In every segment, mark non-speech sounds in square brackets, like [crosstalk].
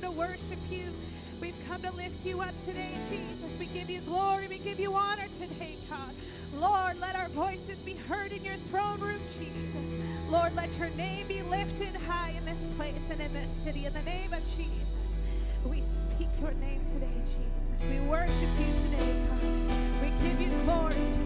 come to worship you. We've come to lift you up today, Jesus. We give you glory. We give you honor today, God. Lord, let our voices be heard in your throne room, Jesus. Lord, let your name be lifted high in this place and in this city. In the name of Jesus, we speak your name today, Jesus. We worship you today, God. We give you glory today.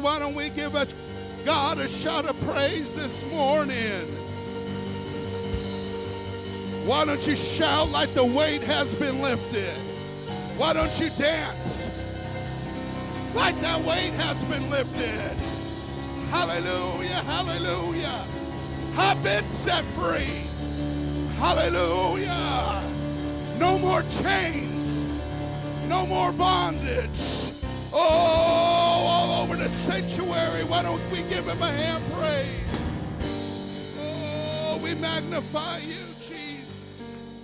Why don't we give a, God a shout of praise this morning? Why don't you shout like the weight has been lifted? Why don't you dance like that weight has been lifted? Hallelujah, hallelujah. I've been set free. Hallelujah. No more chains. No more bondage. Oh, sanctuary. Why don't we give him a hand praise? Oh, we magnify you, Jesus.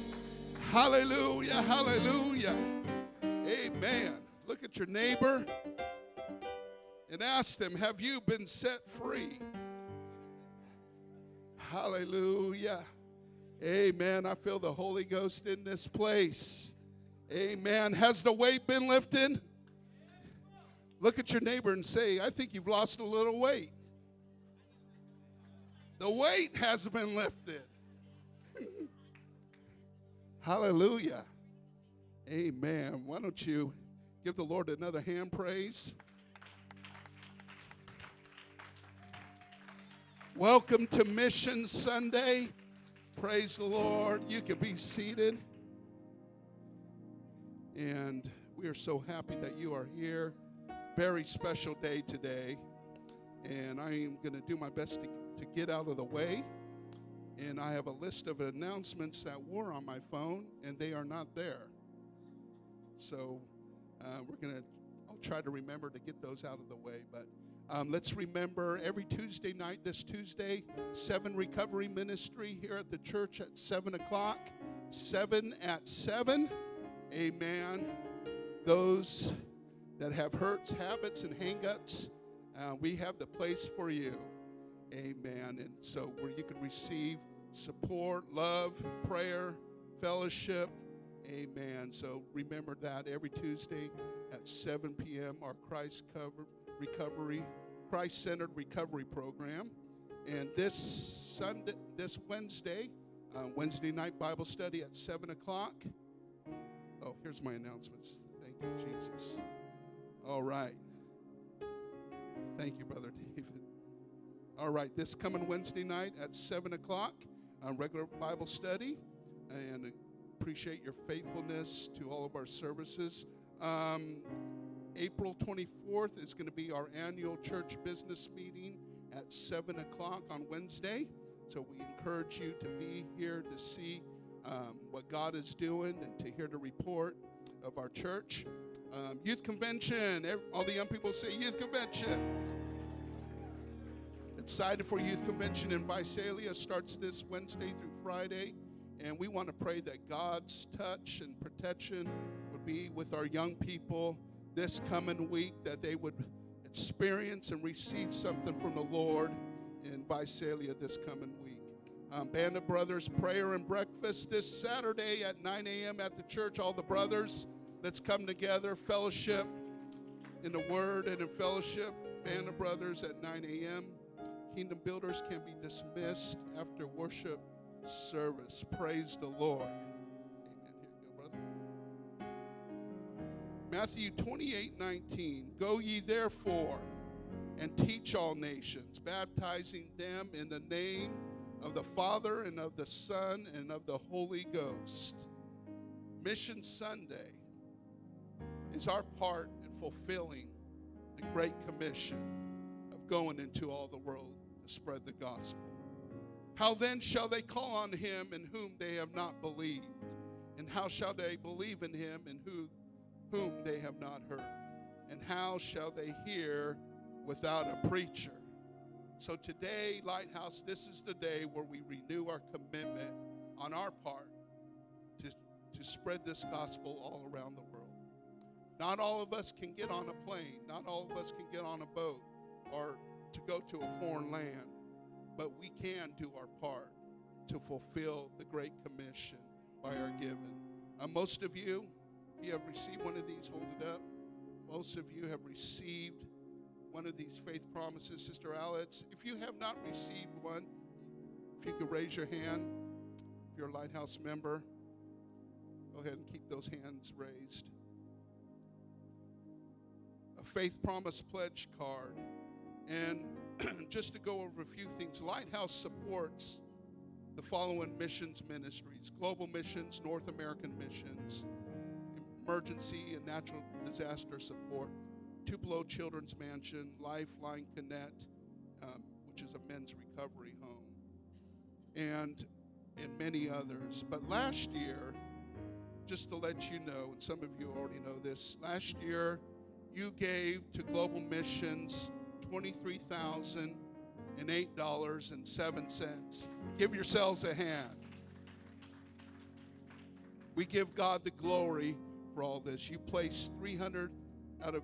Hallelujah, hallelujah. Amen. Look at your neighbor and ask them, Have you been set free? Hallelujah. Amen. I feel the Holy Ghost in this place. Amen. Has the weight been lifted? Look at your neighbor and say, I think you've lost a little weight. The weight has been lifted. [laughs] Hallelujah. Amen. Why don't you give the Lord another hand praise? Welcome to Mission Sunday. Praise the Lord. You can be seated. And we are so happy that you are here. Very special day today. And I am going to do my best to, to get out of the way. And I have a list of announcements that were on my phone, and they are not there. So uh, we're going to, I'll try to remember to get those out of the way. But um, let's remember every Tuesday night, this Tuesday, 7 Recovery Ministry here at the church at 7 o'clock. 7 at 7. Amen. Those that have hurts, habits, and hangups, uh, we have the place for you. Amen. And so where you can receive support, love, prayer, fellowship. Amen. So remember that every Tuesday at 7 p.m. our Christ cover, recovery, Christ-centered recovery program. And this Sunday, this Wednesday, uh, Wednesday night Bible study at 7 o'clock. Oh, here's my announcements. Thank you, Jesus. All right. Thank you, Brother [laughs] David. All right, this coming Wednesday night at 7 o'clock, on regular Bible study. And appreciate your faithfulness to all of our services. Um, April 24th is going to be our annual church business meeting at 7 o'clock on Wednesday. So we encourage you to be here to see um, what God is doing and to hear the report of our church. Um, youth convention, all the young people say youth convention. Excited for youth convention in Visalia starts this Wednesday through Friday. And we want to pray that God's touch and protection would be with our young people this coming week, that they would experience and receive something from the Lord in Visalia this coming week. um, Band of Brothers prayer and breakfast this Saturday at 9 a.m. at the church. All the brothers, let's come together, fellowship in the Word and in fellowship. Band of Brothers at 9 a.m. Kingdom Builders can be dismissed after worship service. Praise the Lord. Matthew 28 19. Go ye therefore and teach all nations, baptizing them in the name of the Father and of the Son and of the Holy Ghost. Mission Sunday is our part in fulfilling the Great Commission of going into all the world to spread the gospel. How then shall they call on him in whom they have not believed? And how shall they believe in him in who, whom they have not heard? And how shall they hear without a preacher? So today, Lighthouse, this is the day where we renew our commitment on our part to, to spread this gospel all around the world. Not all of us can get on a plane, not all of us can get on a boat or to go to a foreign land, but we can do our part to fulfill the Great Commission by our giving. Uh, most of you, if you have received one of these, hold it up. Most of you have received one of these faith promises, Sister Alex. If you have not received one, if you could raise your hand, if you're a Lighthouse member, go ahead and keep those hands raised. Faith promise pledge card. And [clears throat] just to go over a few things, Lighthouse supports the following missions ministries Global Missions, North American Missions, Emergency and Natural Disaster Support, Tupelo Children's Mansion, Lifeline Connect, um, which is a men's recovery home, and, and many others. But last year, just to let you know, and some of you already know this, last year you gave to Global Missions $23,008.07. Give yourselves a hand. We give God the glory for all this. You placed 300 out of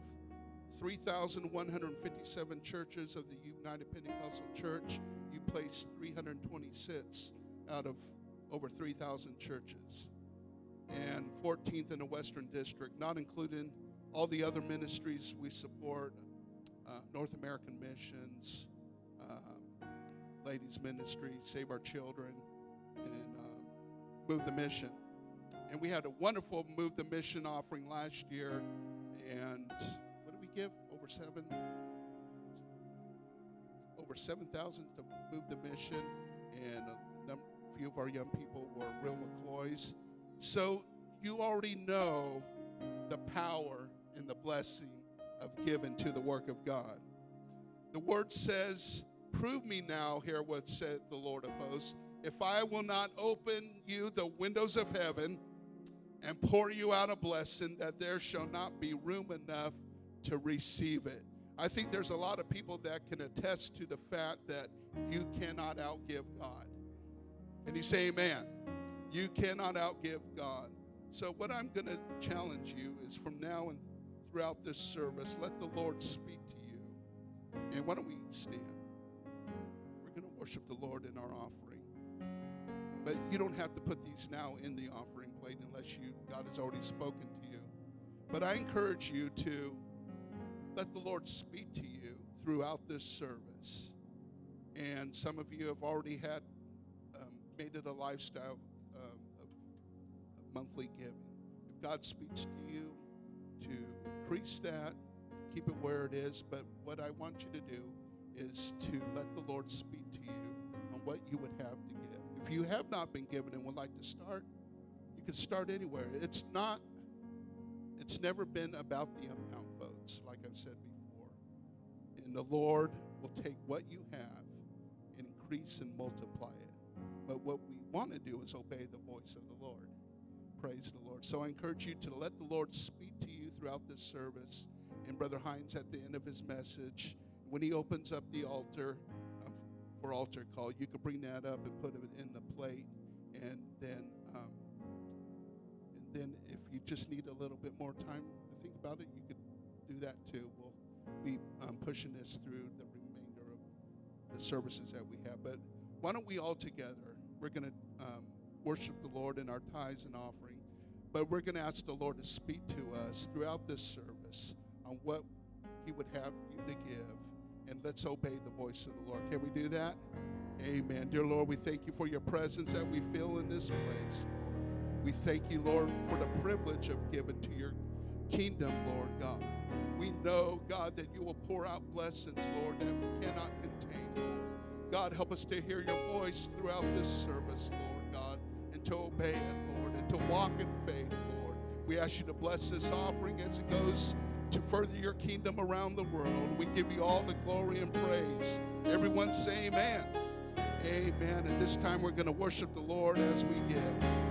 3,157 churches of the United Pentecostal Church. You placed 326 out of over 3,000 churches. And 14th in the Western District, not including all the other ministries we support uh, North American Missions, um, Ladies Ministry, Save Our Children, and um, Move the Mission. And we had a wonderful Move the Mission offering last year. And what did we give? Over seven? Over 7,000 to move the mission. And a num- few of our young people were real McCoys. So you already know the power and the blessing of giving to the work of God. The word says, Prove me now, hear what said the Lord of hosts, if I will not open you the windows of heaven and pour you out a blessing, that there shall not be room enough to receive it. I think there's a lot of people that can attest to the fact that you cannot outgive God. And you say amen? You cannot outgive God. So, what I'm going to challenge you is from now and throughout this service, let the Lord speak to you. And why don't we stand? We're going to worship the Lord in our offering. But you don't have to put these now in the offering plate unless you God has already spoken to you. But I encourage you to let the Lord speak to you throughout this service. And some of you have already had um, made it a lifestyle um, of, of monthly giving. If God speaks to you, to increase that, keep it where it is. But what I want you to do is to let the Lord speak to you on what you would have to give. If you have not been given and would like to start, you can start anywhere. It's not, it's never been about the amount, folks, like I've said before. And the Lord will take what you have and increase and multiply it. But what we want to do is obey the voice of the Lord. Praise the Lord. So I encourage you to let the Lord speak to you throughout this service. And Brother Hines, at the end of his message, when he opens up the altar uh, for altar call, you could bring that up and put it in the plate. And then, um, and then if you just need a little bit more time to think about it, you could do that too. We'll be um, pushing this through the remainder of the services that we have. But why don't we all together? We're going to um, worship the Lord in our tithes and offerings. But we're going to ask the Lord to speak to us throughout this service on what He would have you to give. And let's obey the voice of the Lord. Can we do that? Amen. Dear Lord, we thank you for your presence that we feel in this place, Lord. We thank you, Lord, for the privilege of giving to your kingdom, Lord God. We know, God, that you will pour out blessings, Lord, that we cannot contain, Lord. God, help us to hear your voice throughout this service, Lord God, and to obey it, to walk in faith, Lord. We ask you to bless this offering as it goes to further your kingdom around the world. We give you all the glory and praise. Everyone say amen. Amen. And this time we're going to worship the Lord as we give.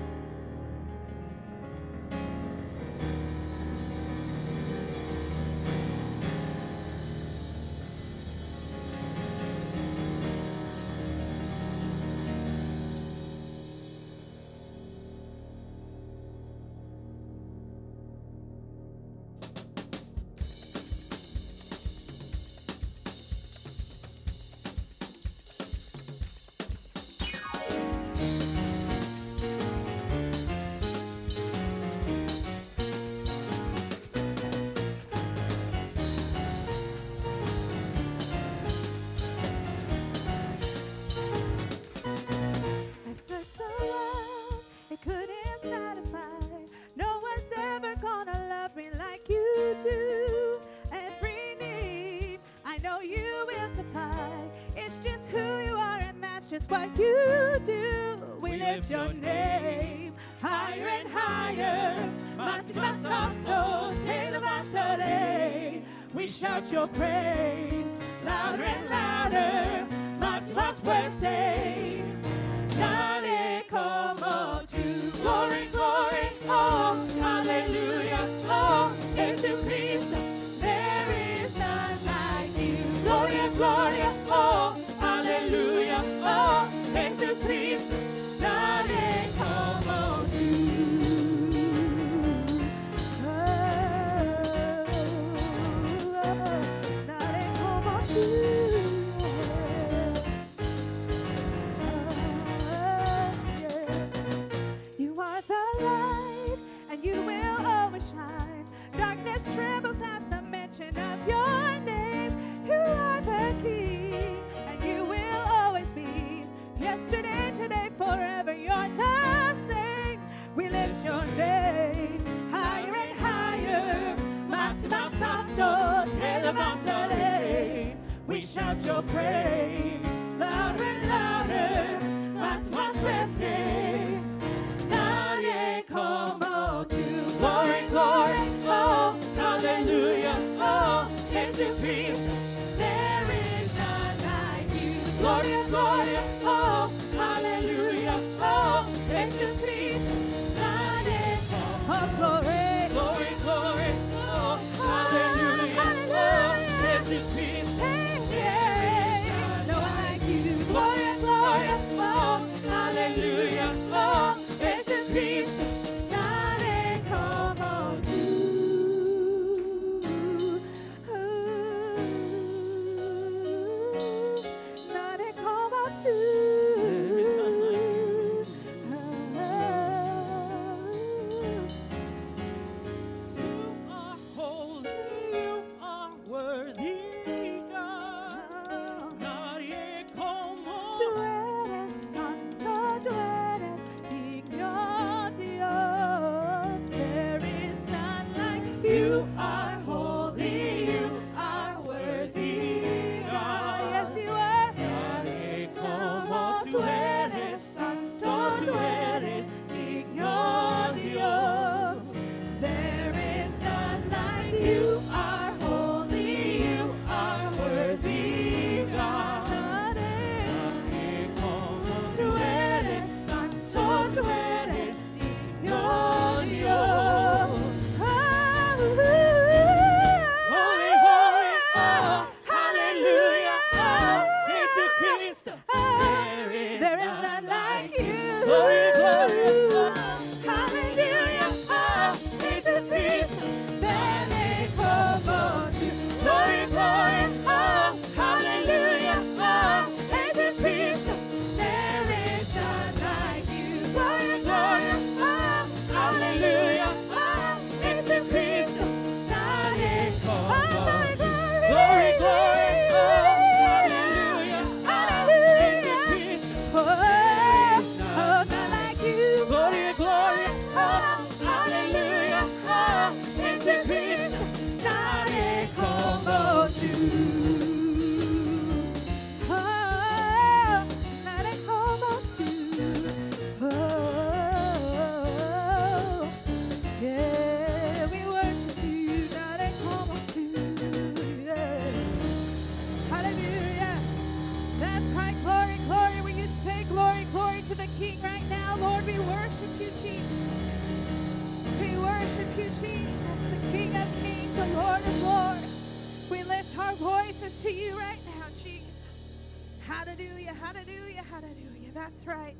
Hallelujah, hallelujah, hallelujah. That's right.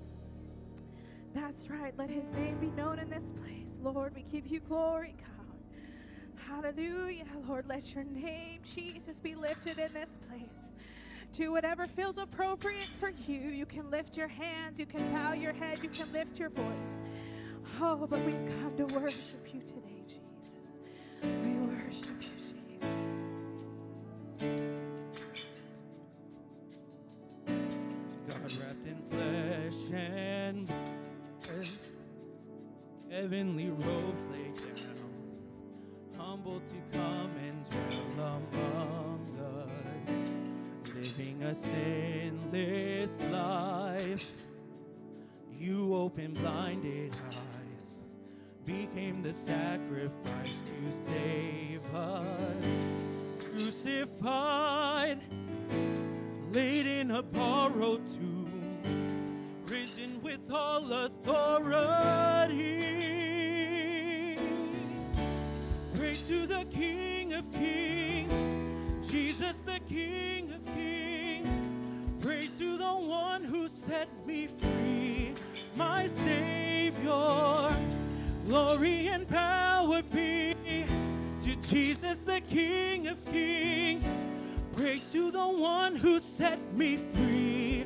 That's right. Let his name be known in this place. Lord, we give you glory, God. Hallelujah, Lord. Let your name, Jesus, be lifted in this place. Do whatever feels appropriate for you. You can lift your hands, you can bow your head, you can lift your voice. Oh, but we come to worship you today, Jesus. We heavenly robes laid down, humble to come and dwell among us, living a sinless life. You opened blinded eyes, became the sacrifice to save us, crucified, laid in a borrowed tomb risen with all authority. Praise to the King of Kings, Jesus the King of Kings. Praise to the one who set me free, my Savior. Glory and power be to Jesus the King of Kings. Praise to the one who set me free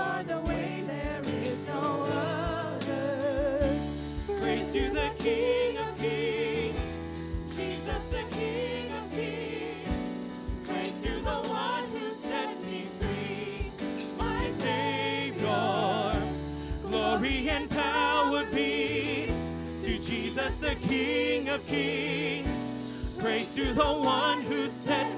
are the way, there is no other. Praise to the King of Kings, Jesus the King of Kings. Praise to the one who set me free, my Savior. Glory and power be to Jesus the King of Kings. Praise to the one who set me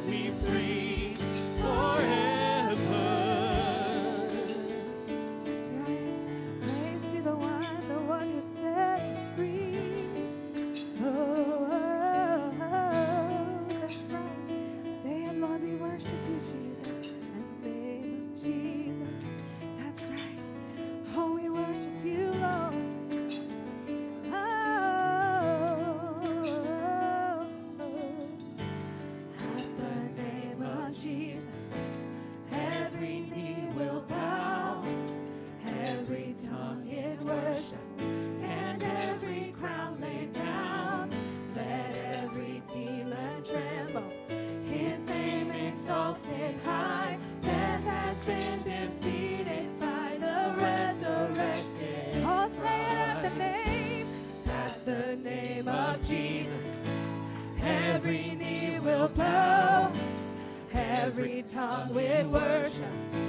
tongue with worship.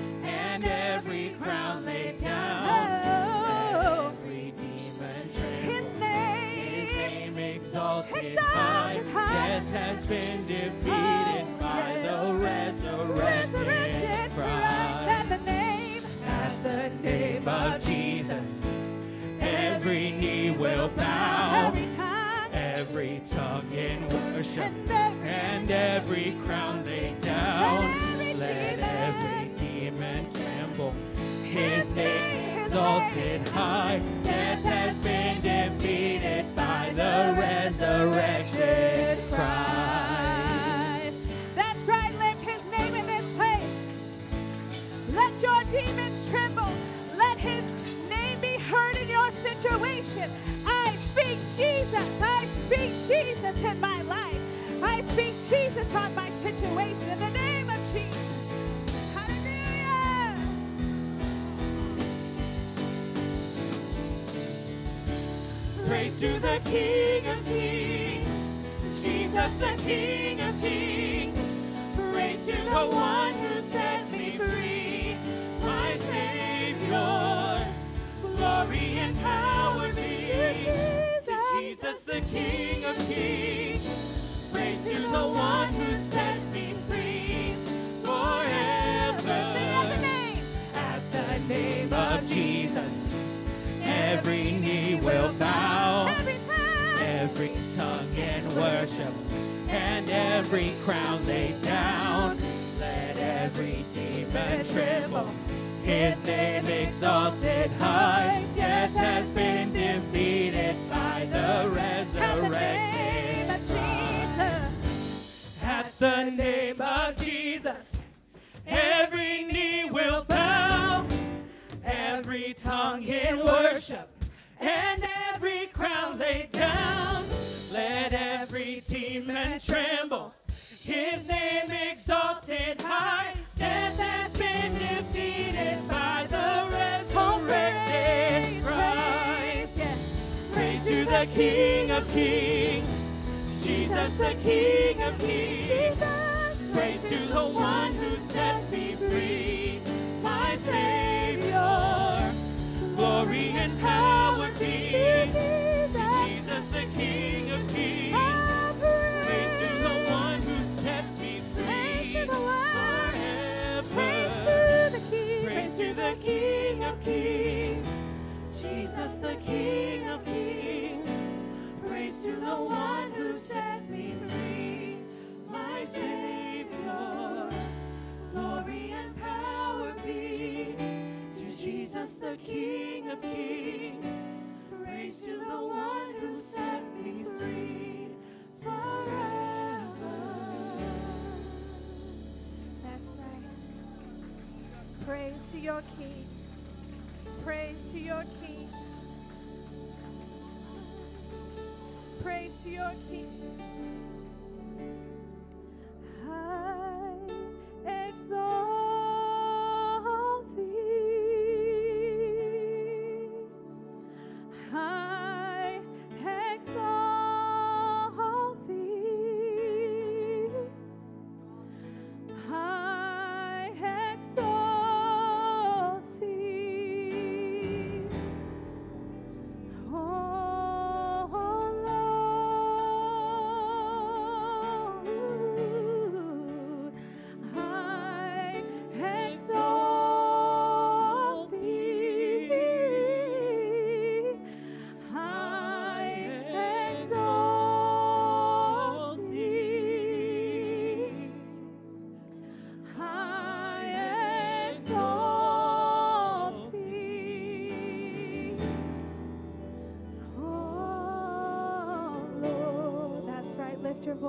Praise to your King. Praise to your King. Praise to your King.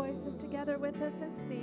voices together with us and sing.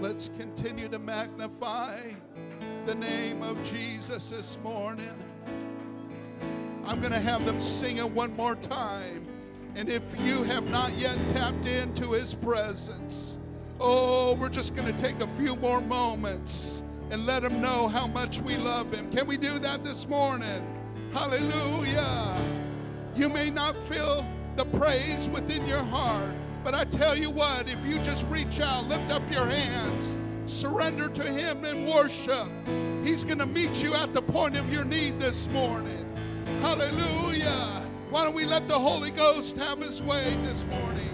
Let's continue to magnify the name of Jesus this morning. I'm going to have them sing it one more time. And if you have not yet tapped into his presence, oh, we're just going to take a few more moments and let him know how much we love him. Can we do that this morning? Hallelujah. You may not feel the praise within your heart, but I tell you what, if you just reach out, lift up your hands, surrender to him in worship, he's going to meet you at the point of your need this morning. Hallelujah. Why don't we let the Holy Ghost have his way this morning?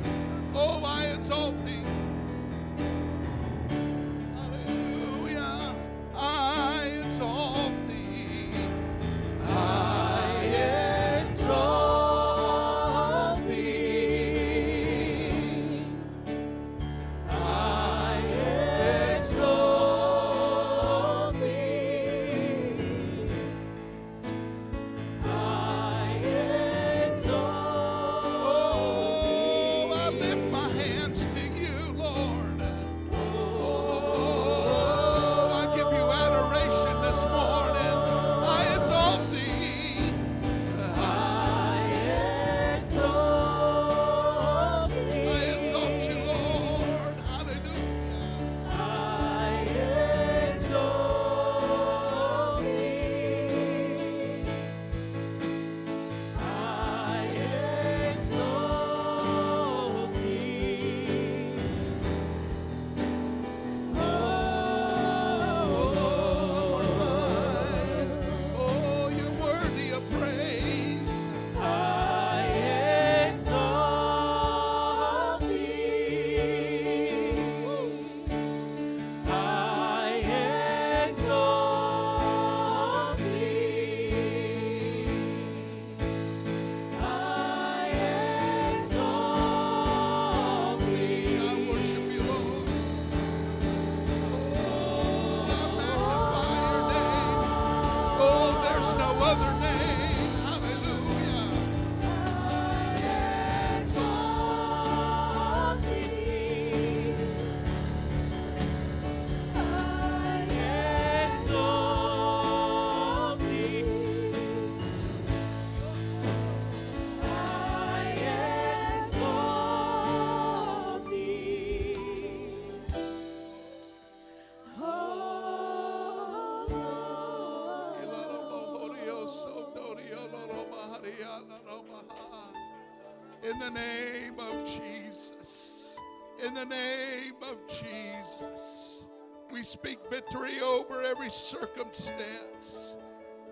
In the name of Jesus, we speak victory over every circumstance.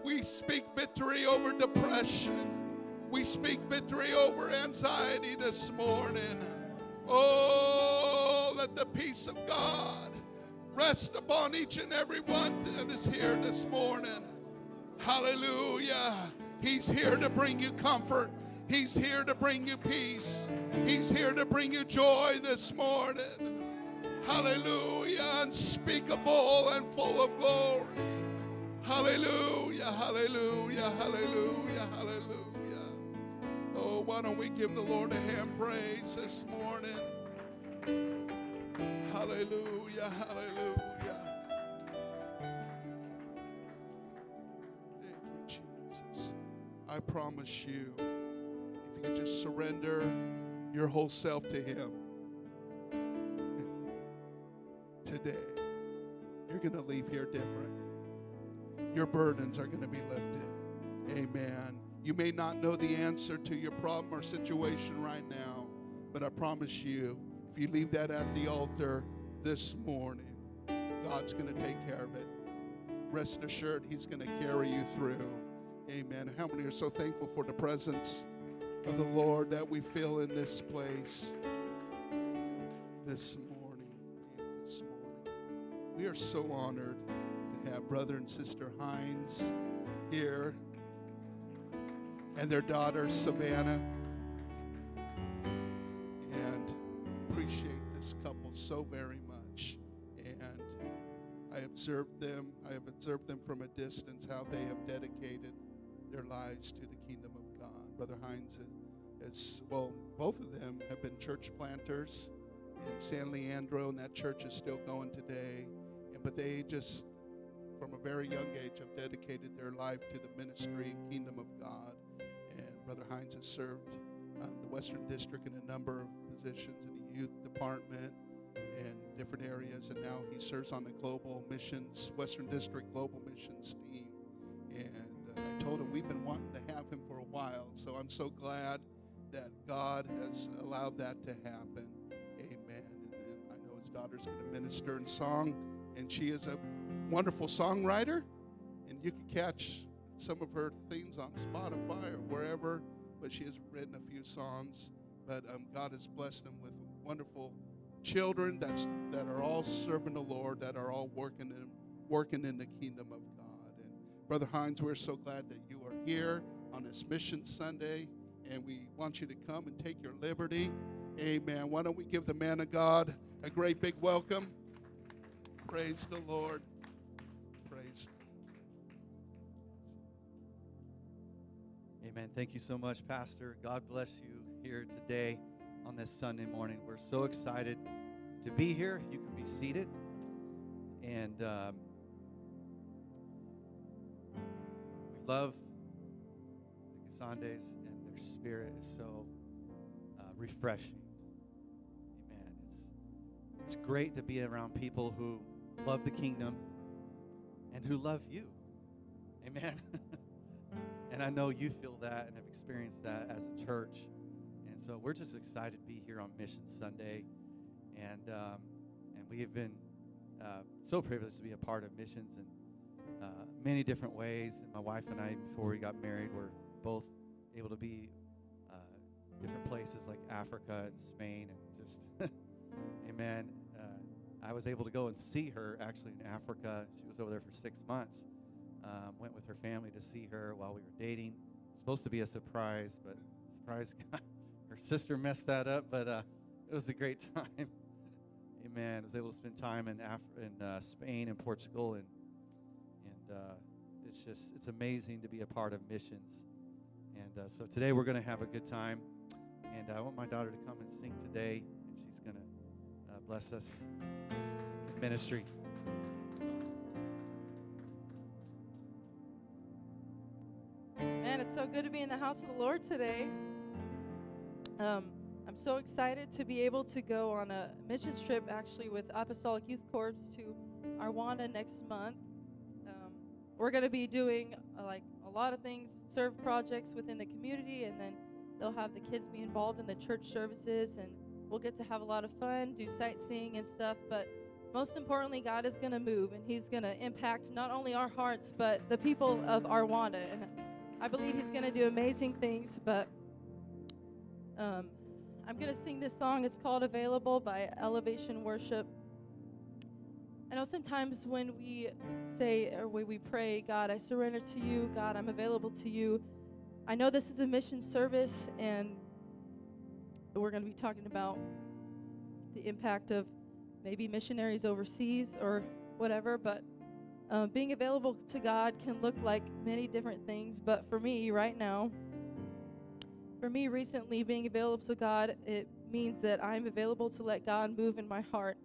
We speak victory over depression. We speak victory over anxiety this morning. Oh, let the peace of God rest upon each and every one that is here this morning. Hallelujah. He's here to bring you comfort. He's here to bring you peace. He's here to bring you joy this morning. Hallelujah. Unspeakable and full of glory. Hallelujah. Hallelujah. Hallelujah. Hallelujah. Oh, why don't we give the Lord a hand praise this morning? Hallelujah. Hallelujah. Thank you, Jesus. I promise you, you just surrender your whole self to Him today, you're going to leave here different. Your burdens are going to be lifted. Amen. You may not know the answer to your problem or situation right now, but I promise you, if you leave that at the altar this morning, God's going to take care of it. Rest assured, He's going to carry you through. Amen. How many are so thankful for the presence of the Lord that we feel in this place this morning? This morning. We are so honored to have brother and sister Hines here and their daughter Savannah. And appreciate this couple so very much. And I observed them, I have observed them from a distance how they have dedicated their lives to the kingdom. Brother Hines is well, both of them have been church planters in San Leandro, and that church is still going today. And but they just, from a very young age, have dedicated their life to the ministry and kingdom of God. And Brother Hines has served um, the Western District in a number of positions in the youth department and different areas, and now he serves on the global missions, Western District Global Missions team. And uh, I told him we've been wanting to have him for a while, so I'm so glad that God has allowed that to happen. Amen. And, and I know his daughter's going to minister in song, and she is a wonderful songwriter, and you can catch some of her things on Spotify or wherever. But she has written a few songs. But um, God has blessed them with wonderful children that's that are all serving the Lord, that are all working in working in the kingdom of Brother Hines, we're so glad that you are here on this Mission Sunday, and we want you to come and take your liberty. Amen. Why don't we give the man of God a great big welcome? Praise the Lord. Praise. Amen. Thank you so much, Pastor. God bless you here today on this Sunday morning. We're so excited to be here. You can be seated. And um, love the Casandes, and their spirit is so uh, refreshing. Amen. It's, it's great to be around people who love the kingdom and who love you. Amen. [laughs] and I know you feel that and have experienced that as a church. And so we're just excited to be here on Mission Sunday. And, um, and we have been uh, so privileged to be a part of missions in uh, many different ways. And my wife and I, before we got married, were both able to be uh, different places like Africa and Spain and just, [laughs] amen. Uh, I was able to go and see her actually in Africa. She was over there for six months. Um, went with her family to see her while we were dating. Supposed to be a surprise, but surprise, [laughs] her sister messed that up. But uh, it was a great [laughs] time. Amen. I was able to spend time in Af- in uh, Spain and Portugal, and and uh, it's just it's amazing to be a part of missions. And uh, so today we're going to have a good time, and I want my daughter to come and sing today, and she's going to uh, bless us in ministry. Man, it's so good to be in the house of the Lord today. Um, I'm so excited to be able to go on a missions trip actually with Apostolic Youth Corps to Rwanda next month. We're going to be doing uh, like a lot of things, serve projects within the community, and then they'll have the kids be involved in the church services, and we'll get to have a lot of fun, do sightseeing and stuff. But most importantly, God is going to move, and He's going to impact not only our hearts, but the people of Rwanda. And I believe He's going to do amazing things. But um, I'm going to sing this song. It's called Available by Elevation Worship. I know sometimes when we say or when we pray, God, I surrender to you, God, I'm available to you. I know this is a mission service, and we're going to be talking about the impact of maybe missionaries overseas or whatever, but uh, being available to God can look like many different things. But for me, right now, for me recently, being available to God, it means that I'm available to let God move in my heart.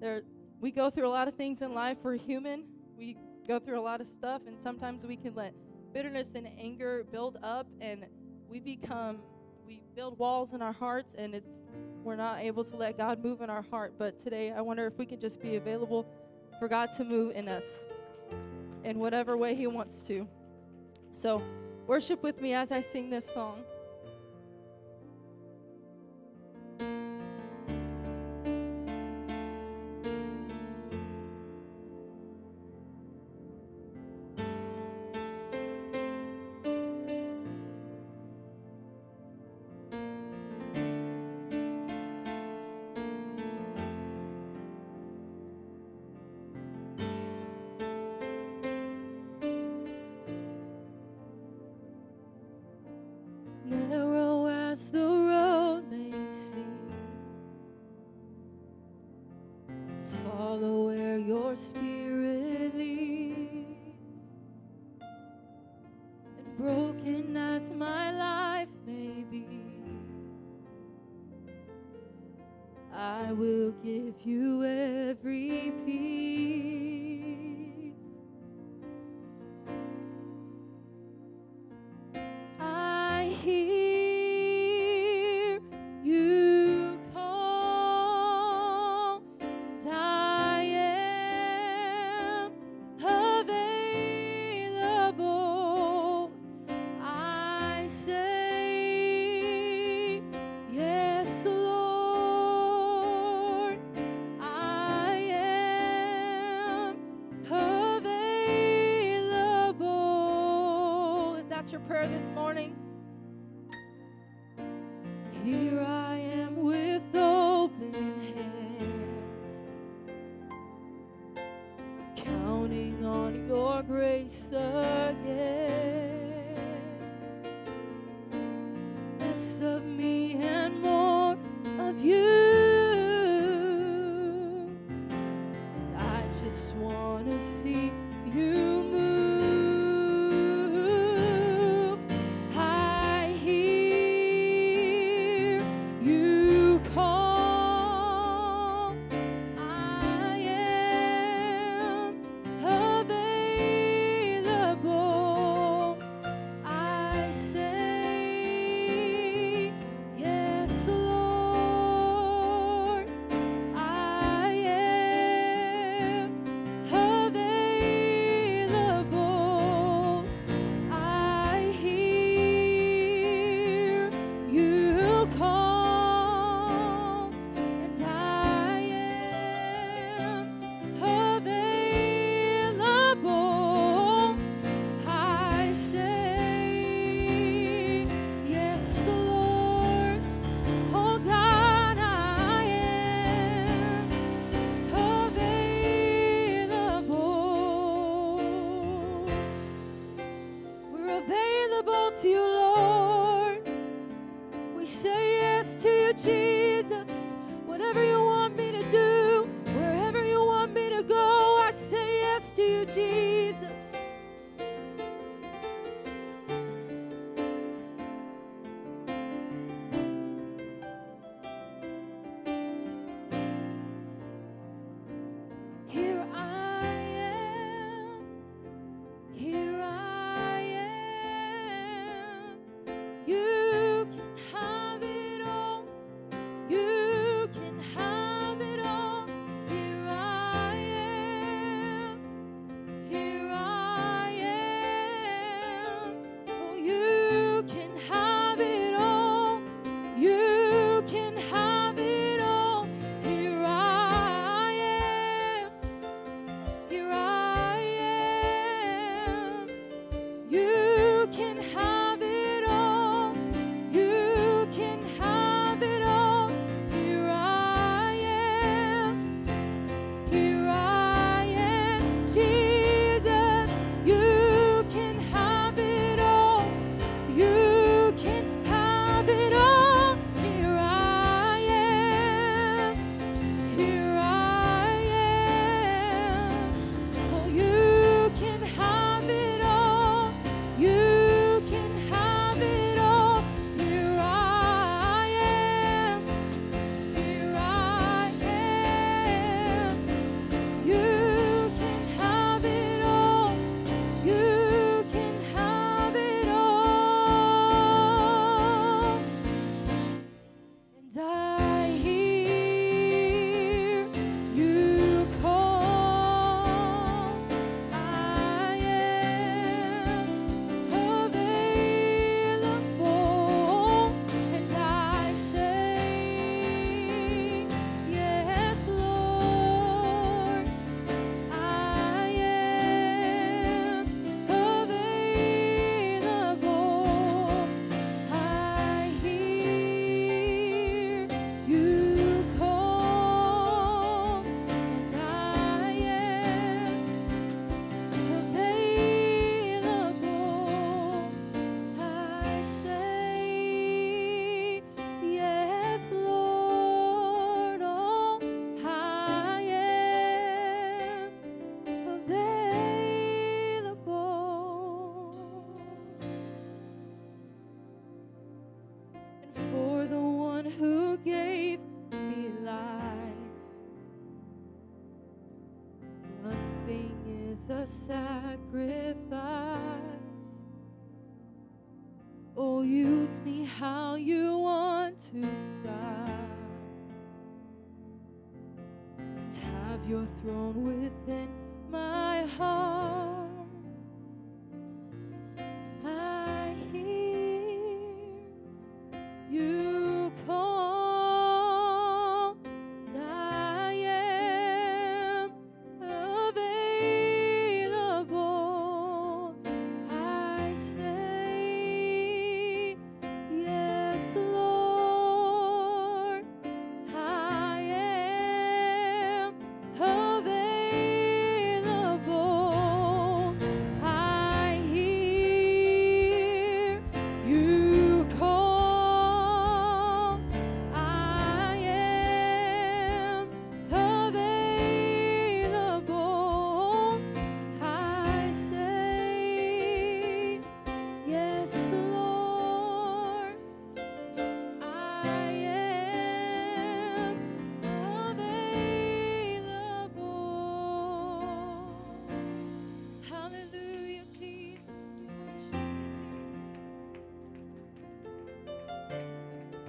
There, we go through a lot of things in life. We're human. We go through a lot of stuff, and sometimes we can let bitterness and anger build up, and we become we build walls in our hearts, and it's we're not able to let God move in our heart. But today, I wonder if we can just be available for God to move in us in whatever way He wants to. So, worship with me as I sing this song.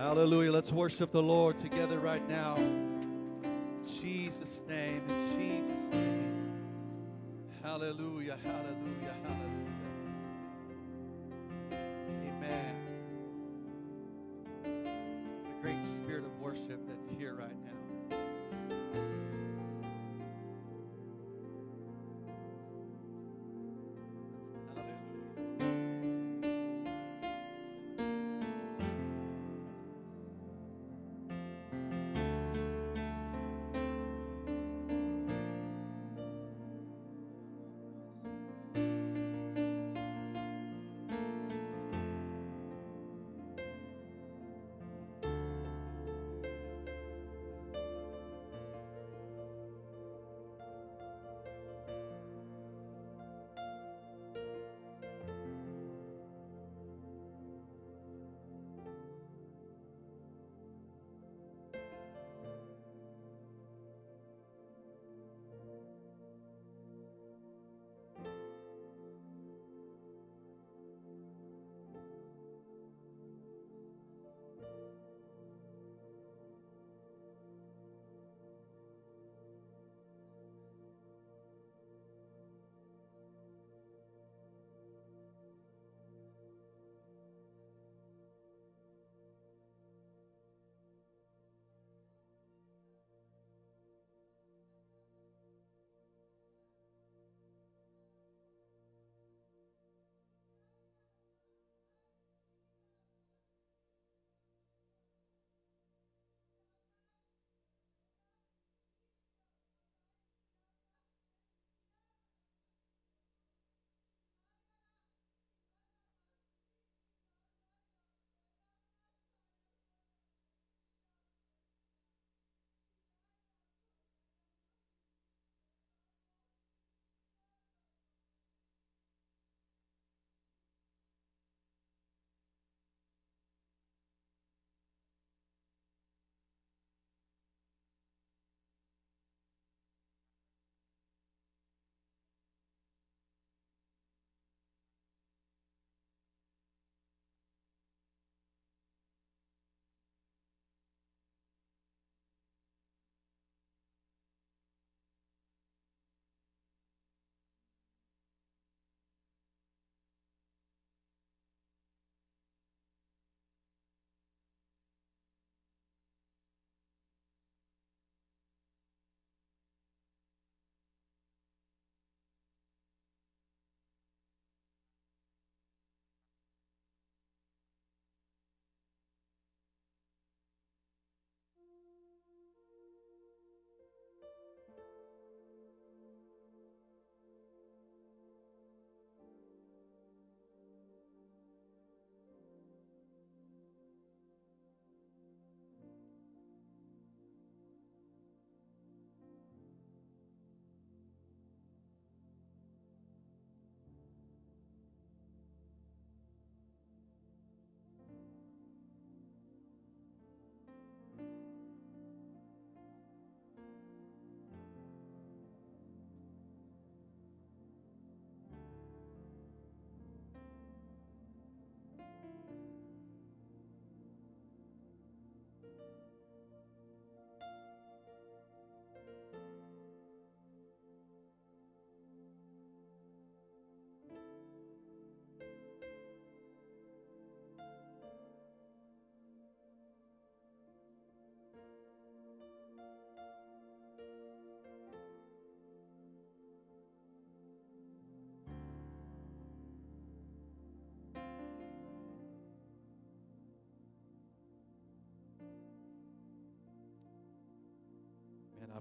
Hallelujah. Let's worship the Lord together right now.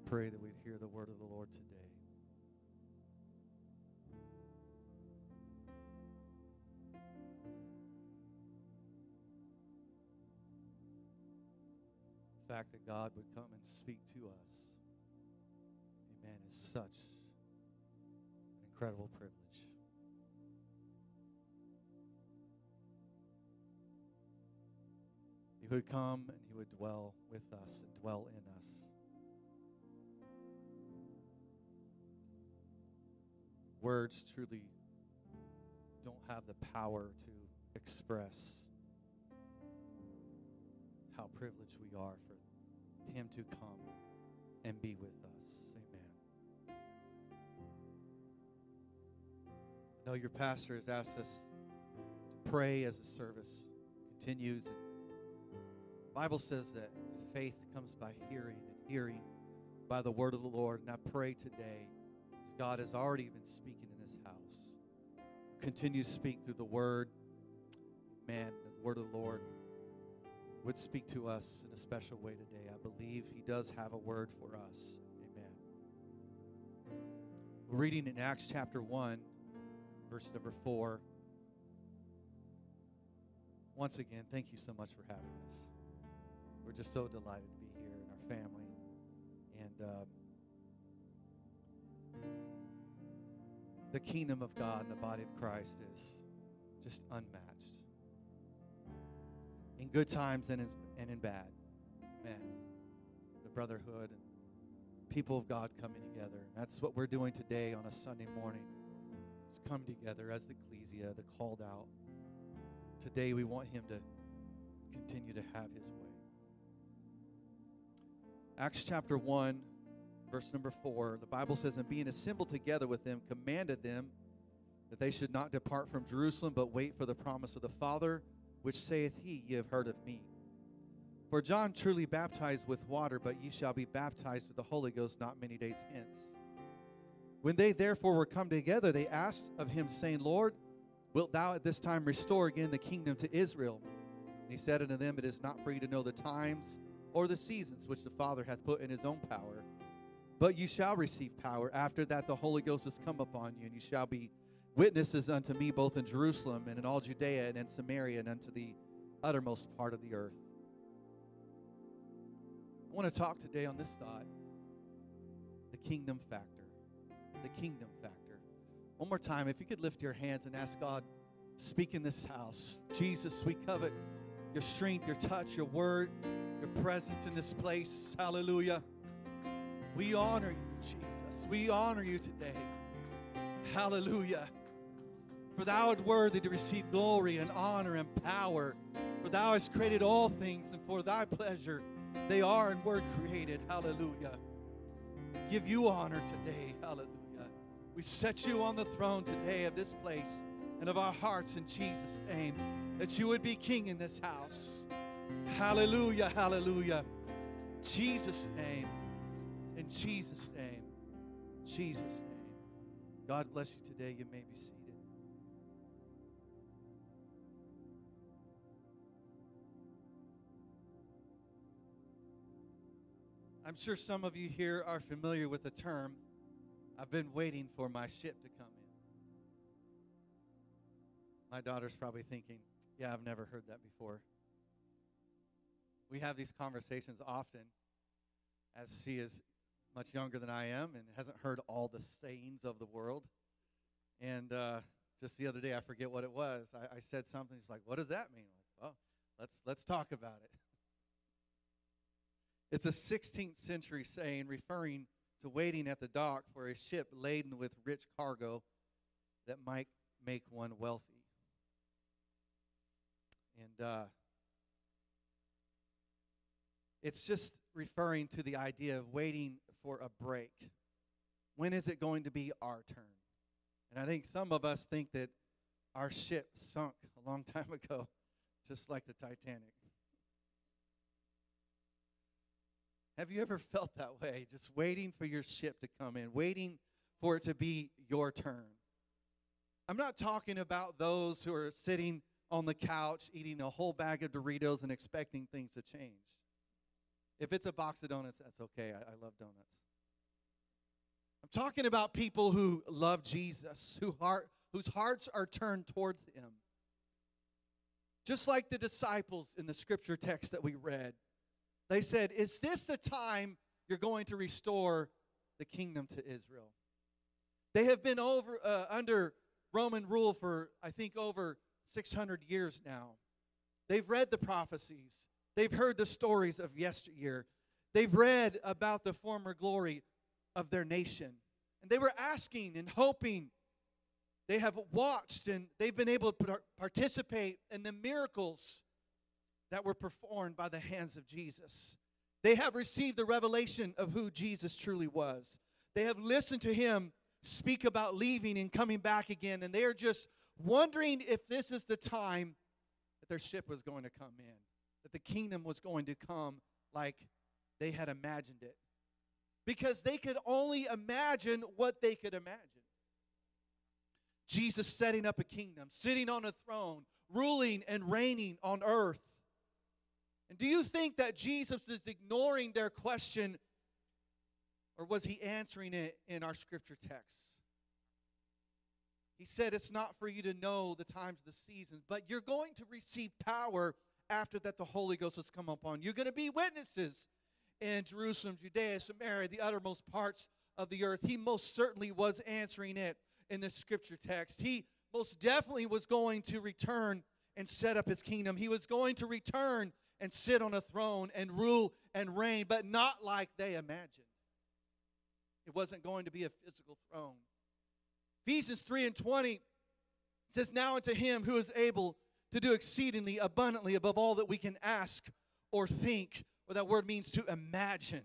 Pray that we'd hear the word of the Lord today. The fact that God would come and speak to us, amen, is such an incredible privilege. He would come and he would dwell with us and dwell in us. Words truly don't have the power to express how privileged we are for him to come and be with us. Amen. I know your pastor has asked us to pray as the service continues. And Bible says that faith comes by hearing and hearing by the word of the Lord. And I pray today, God has already been speaking in this house, continue to speak through the word. Man, the word of the Lord would speak to us in a special way today. I believe He does have a word for us. Amen. We're reading in Acts chapter 1, verse number 4. Once again, thank you so much for having us. We're just so delighted to be here and our family. And um, the kingdom of God and the body of Christ is just unmatched in good times and in, and in bad. Man, the brotherhood and people of God coming together. That's what we're doing today on a Sunday morning. Is come together as the ecclesia, the called out. Today we want him to continue to have his way. Acts chapter 1, verse number 4, the Bible says, And being assembled together with them, commanded them that they should not depart from Jerusalem, but wait for the promise of the Father which saith he, Ye have heard of me. For John truly baptized with water, but ye shall be baptized with the Holy Ghost not many days hence. When they therefore were come together, they asked of him, saying, Lord, wilt thou at this time restore again the kingdom to Israel? And he said unto them, It is not for you to know the times or the seasons which the Father hath put in his own power, but you shall receive power after that the Holy Ghost has come upon you, and you shall be witnesses unto me both in Jerusalem and in all Judea and in Samaria and unto the uttermost part of the earth. I want to talk today on this thought the kingdom factor. The kingdom factor. One more time, if you could lift your hands and ask God, speak in this house. Jesus, we covet your strength, your touch, your word, your presence in this place. Hallelujah. We honor you, Jesus. We honor you today. Hallelujah. For thou art worthy to receive glory and honor and power. For thou hast created all things, and for thy pleasure they are and were created. Hallelujah. Give you honor today. Hallelujah. We set you on the throne today of this place and of our hearts in Jesus' name, that you would be king in this house. Hallelujah. Hallelujah. Jesus' name. In Jesus' name. Jesus' name. God bless you today. You may be seated. I'm sure some of you here are familiar with the term, I've been waiting for my ship to come in. My daughter's probably thinking, yeah, I've never heard that before. We have these conversations often as she is much younger than I am and hasn't heard all the sayings of the world. And uh, just the other day, I forget what it was. I, I said something. She's like, "What does that mean?" I'm like, well, let's let's talk about it. [laughs] It's a 16th century saying referring to waiting at the dock for a ship laden with rich cargo that might make one wealthy. And uh, it's just referring to the idea of waiting for a break. When is it going to be our turn? And I think some of us think that our ship sunk a long [laughs] time ago, just like the Titanic. Have you ever [laughs] felt that way? Just waiting for your ship to come in, waiting for it to be your turn. I'm not talking about those who are sitting on the couch eating a whole bag of Doritos and expecting things to change. If it's a box of donuts, that's okay. I, I love donuts. I'm talking about people who love Jesus, who heart, whose hearts are turned towards Him. Just like the disciples in the scripture text that we read, they said, Is this the time you're going to restore the kingdom to Israel? They have been over uh, under Roman rule for, I think, over 600 years now. They've read the prophecies, they've heard the stories of yesteryear, they've read about the former glory of their nation. And they were asking and hoping. They have watched and they've been able to participate in the miracles that were performed by the hands of Jesus. They have received the revelation of who Jesus truly was. They have listened to him speak about leaving and coming back again, and they are just wondering if this is the time that their ship was going to come in, that the kingdom was going to come like they had imagined it. Because they could only imagine what they could imagine. Jesus setting up a kingdom, sitting on a throne, ruling and reigning on earth. And do you think that Jesus is ignoring their question or was he answering it in our scripture text? He said, It's not for you to know the times of the seasons, but you're going to receive power after that the Holy Ghost has come upon you. You're going to be witnesses in Jerusalem, Judea, Samaria, the uttermost parts of the earth. He most certainly was answering it in the scripture text. He most definitely was going to return and set up his kingdom. He was going to return and sit on a throne and rule and reign, but not like they imagined. It wasn't going to be a physical throne. Ephesians 3 and 20 says, Now unto him who is able to do exceedingly abundantly above all that we can ask or think, or that word means to imagine.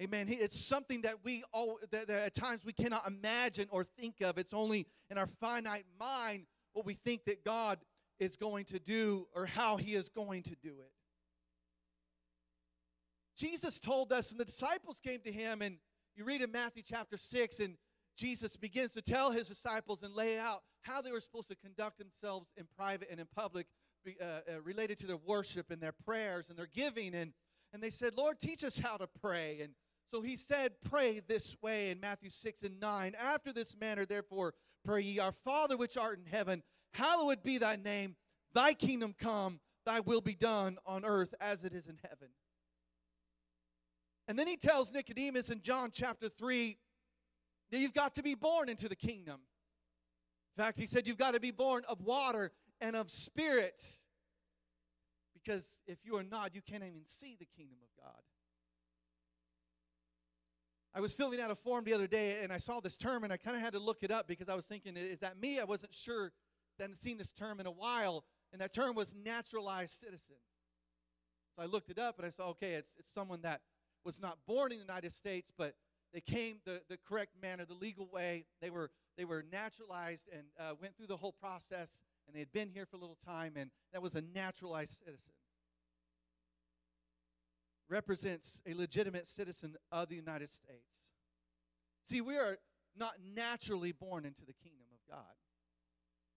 Amen. It's something that we all that, that at times we cannot imagine or think of. It's only in our finite mind what we think that God is going to do or how he is going to do it. Jesus told us, and the disciples came to him, and you read in Matthew chapter 6, and Jesus begins to tell his disciples and lay out how they were supposed to conduct themselves in private and in public uh, uh, related to their worship and their prayers and their giving. And, and they said, Lord, teach us how to pray. And so he said, Pray this way in Matthew 6 and 9. After this manner, therefore, pray ye, Our Father which art in heaven, hallowed be thy name, thy kingdom come, thy will be done on earth as it is in heaven. And then he tells Nicodemus in John chapter 3 that you've got to be born into the kingdom. In fact, he said you've got to be born of water and of spirit. Because if you are not, you can't even see the kingdom of God. I was filling out a form the other day and I saw this term and I kind of had to look it up because I was thinking, is that me? I wasn't sure. I hadn't seen this term in a while. And that term was naturalized citizen. So I looked it up and I saw, okay, it's, it's someone that was not born in the United States, but they came the, the correct manner, the legal way. They were, they were naturalized and uh, went through the whole process, and they had been here for a little time, and that was a naturalized citizen. Represents a legitimate citizen of the United States. See, we are not naturally born into the kingdom of God,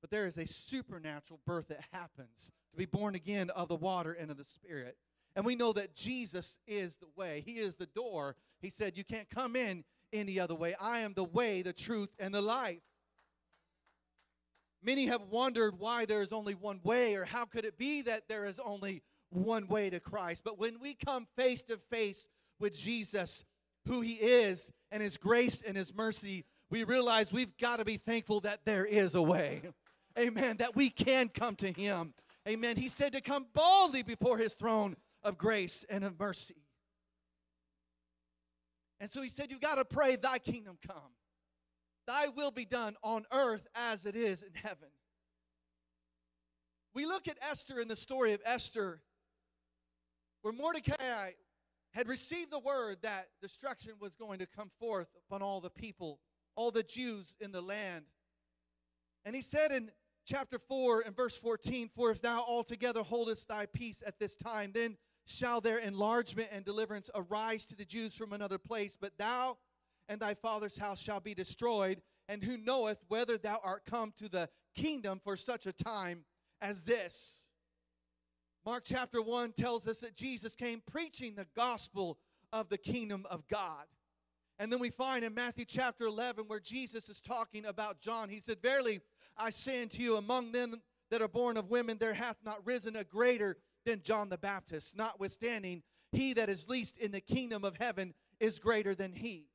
but there is a supernatural birth that happens to be born again of the water and of the Spirit. And we know that Jesus is the way, He is the door. He said, You can't come in any other way. I am the way, the truth, and the life. Many have wondered why there is only one way, or how could it be that there is only one way to Christ. But when we come face to face with Jesus, who He is, and His grace and His mercy, we realize we've got to be thankful that there is a way. [laughs] Amen. That we can come to Him. Amen. He said to come boldly before His throne of grace and of mercy. And so he said, You've got to pray, Thy kingdom come. Thy will be done on earth as it is in heaven. We look at Esther in the story of Esther, where Mordecai had received the word that destruction was going to come forth upon all the people, all the Jews in the land. And he said in chapter 4 and verse 14, For if thou altogether holdest thy peace at this time, then shall their enlargement and deliverance arise to the Jews from another place, but thou and thy father's house shall be destroyed. And who knoweth whether thou art come to the kingdom for such a time as this? Mark chapter 1 tells us that Jesus came preaching the gospel of the kingdom of God. And then we find in Matthew chapter 11 where Jesus is talking about John. He said, Verily, I say unto you, among them that are born of women, there hath not risen a greater than John the Baptist. Notwithstanding, he that is least in the kingdom of heaven is greater than he.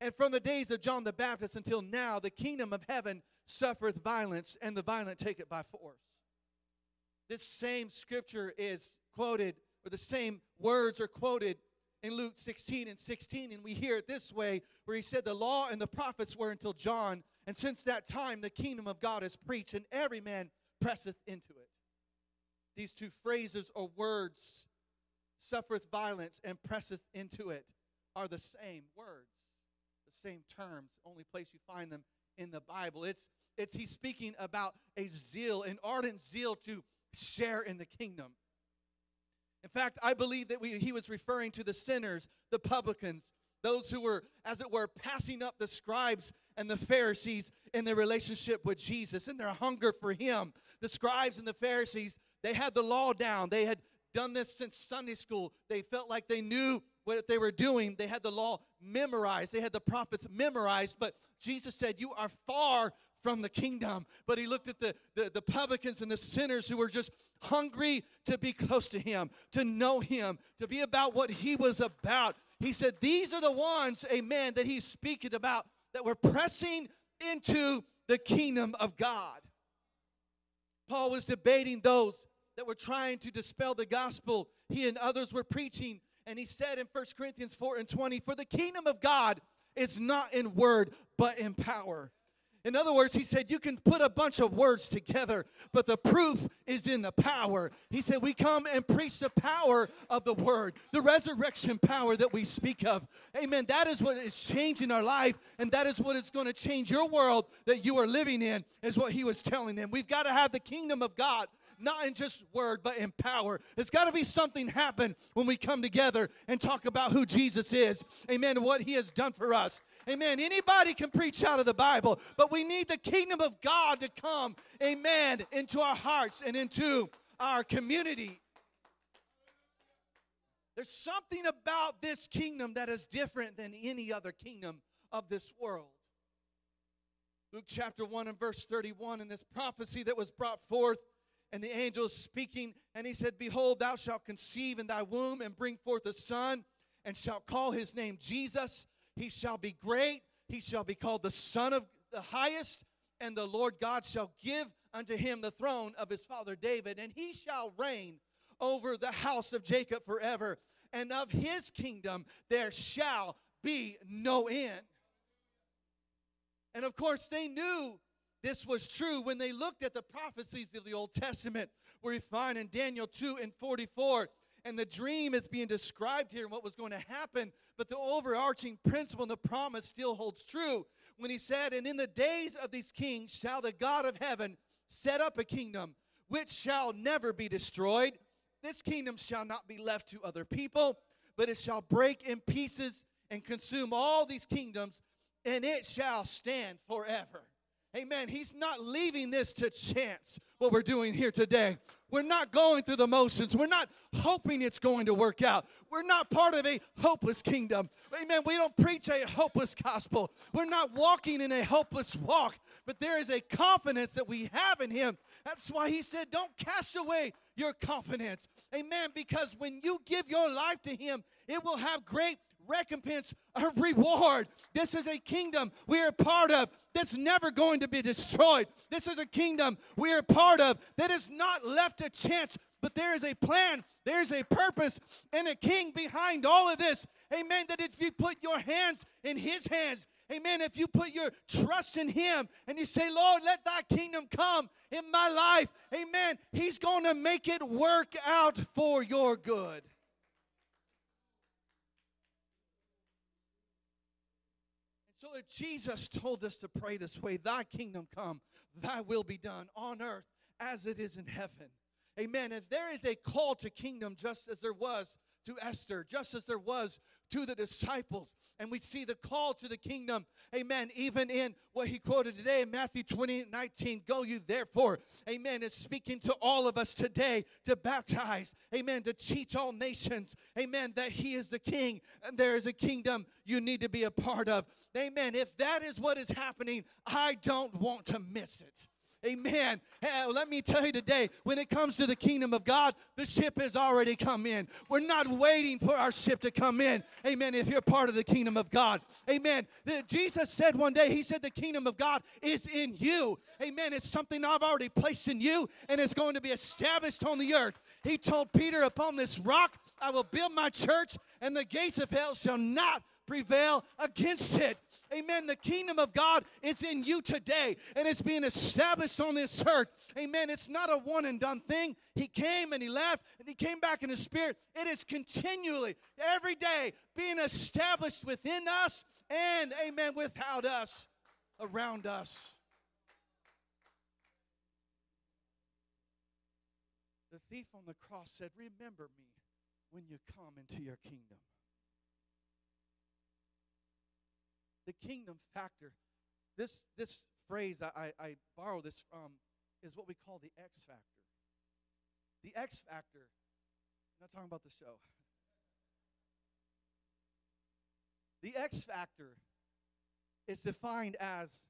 And from the days of John the Baptist until now, the kingdom of heaven suffereth violence, and the violent take it by force. This same scripture is quoted, or the same words are quoted in Luke 16 and 16, and we hear it this way, where he said, The law and the prophets were until John, and since that time the kingdom of God is preached, and every man presseth into it. These two phrases or words, suffereth violence and presseth into it, are the same words, the same terms. Only place you find them in the Bible. It's it's he's speaking about a zeal, an ardent zeal to share in the kingdom. In fact, I believe that we, he was referring to the sinners, the publicans, those who were, as it were, passing up the scribes and the Pharisees in their relationship with Jesus and their hunger for him. The scribes and the Pharisees, they had the law down. They had done this since Sunday school. They felt like they knew what they were doing. They had the law memorized, they had the prophets memorized. But Jesus said, You are far from the kingdom. But he looked at the, the, the, publicans and the sinners who were just hungry to be close to him, to know him, to be about what he was about. He said, These are the ones, amen, that he's speaking about that were pressing into the kingdom of God. Paul was debating those that were trying to dispel the gospel he and others were preaching. And he said in 1 Corinthians 4 and 20, For the kingdom of God is not in word, but in power. In other words, he said, You can put a bunch of words together, but the proof is in the power. He said, We come and preach the power of the word, the resurrection power that we speak of. Amen. That is what is changing our life, and that is what is going to change your world that you are living in, is what he was telling them. We've got to have the kingdom of God not in just word, but in power. There's got to be something happen when we come together and talk about who Jesus is. Amen. What he has done for us. Amen. Anybody can preach out of the Bible, but we need the kingdom of God to come, amen, into our hearts and into our community. There's something about this kingdom that is different than any other kingdom of this world. Luke chapter 1 and verse 31, in this prophecy that was brought forth and the angel is speaking, and he said, Behold, thou shalt conceive in thy womb and bring forth a son, and shalt call his name Jesus. He shall be great, he shall be called the Son of the highest, and the Lord God shall give unto him the throne of his father David, and he shall reign over the house of Jacob forever, and of his kingdom there shall be no end. And of course, they knew this was true when they looked at the prophecies of the Old Testament, where we find in Daniel 2 and 44. And the dream is being described here and what was going to happen, but the overarching principle and the promise still holds true. When he said, And in the days of these kings shall the God of heaven set up a kingdom which shall never be destroyed. This kingdom shall not be left to other people, but it shall break in pieces and consume all these kingdoms, and it shall stand forever. Amen. He's not leaving this to chance, what we're doing here today. We're not going through the motions. We're not hoping it's going to work out. We're not part of a hopeless kingdom. Amen. We don't preach a hopeless gospel. We're not walking in a hopeless walk, but there is a confidence that we have in Him. That's why He said, Don't cast away your confidence. Amen. Because when you give your life to Him, it will have great recompense, a reward. This is a kingdom we are part of that's never going to be destroyed. This is a kingdom we are part of that is not left to chance, but there is a plan, there's a purpose, and a king behind all of this. Amen. That if you put your hands in his hands, Amen. If you put your trust in Him and you say, Lord, let thy kingdom come in my life, Amen, He's going to make it work out for your good. So if Jesus told us to pray this way, thy kingdom come, thy will be done on earth as it is in heaven. Amen. As there is a call to kingdom just as there was to Esther, just as there was to the disciples. And we see the call to the kingdom, amen, even in what he quoted today in Matthew 20, 19. Go you therefore, amen, is speaking to all of us today to baptize, amen, to teach all nations, amen, that he is the king and there is a kingdom you need to be a part of. Amen. If that is what is happening, I don't want to miss it. Amen. Hey, let me tell you today, when it comes to the kingdom of God, the ship has already come in. We're not waiting for our ship to come in. Amen. If you're part of the kingdom of God. Amen. The, Jesus said one day, He said, the kingdom of God is in you. Amen. It's something I've already placed in you and it's going to be established on the earth. He told Peter, upon this rock, I will build my church and the gates of hell shall not prevail against it. Amen. The kingdom of God is in you today and it's being established on this earth. Amen. It's not a one and done thing. He came and he left and he came back in his spirit. It is continually, every day, being established within us and, amen, without us, around us. The thief on the cross said, Remember me when you come into your kingdom. The kingdom factor. This this phrase I, I, borrow this from is what we call the X factor. The X factor. I'm not talking about the show. The X factor is defined as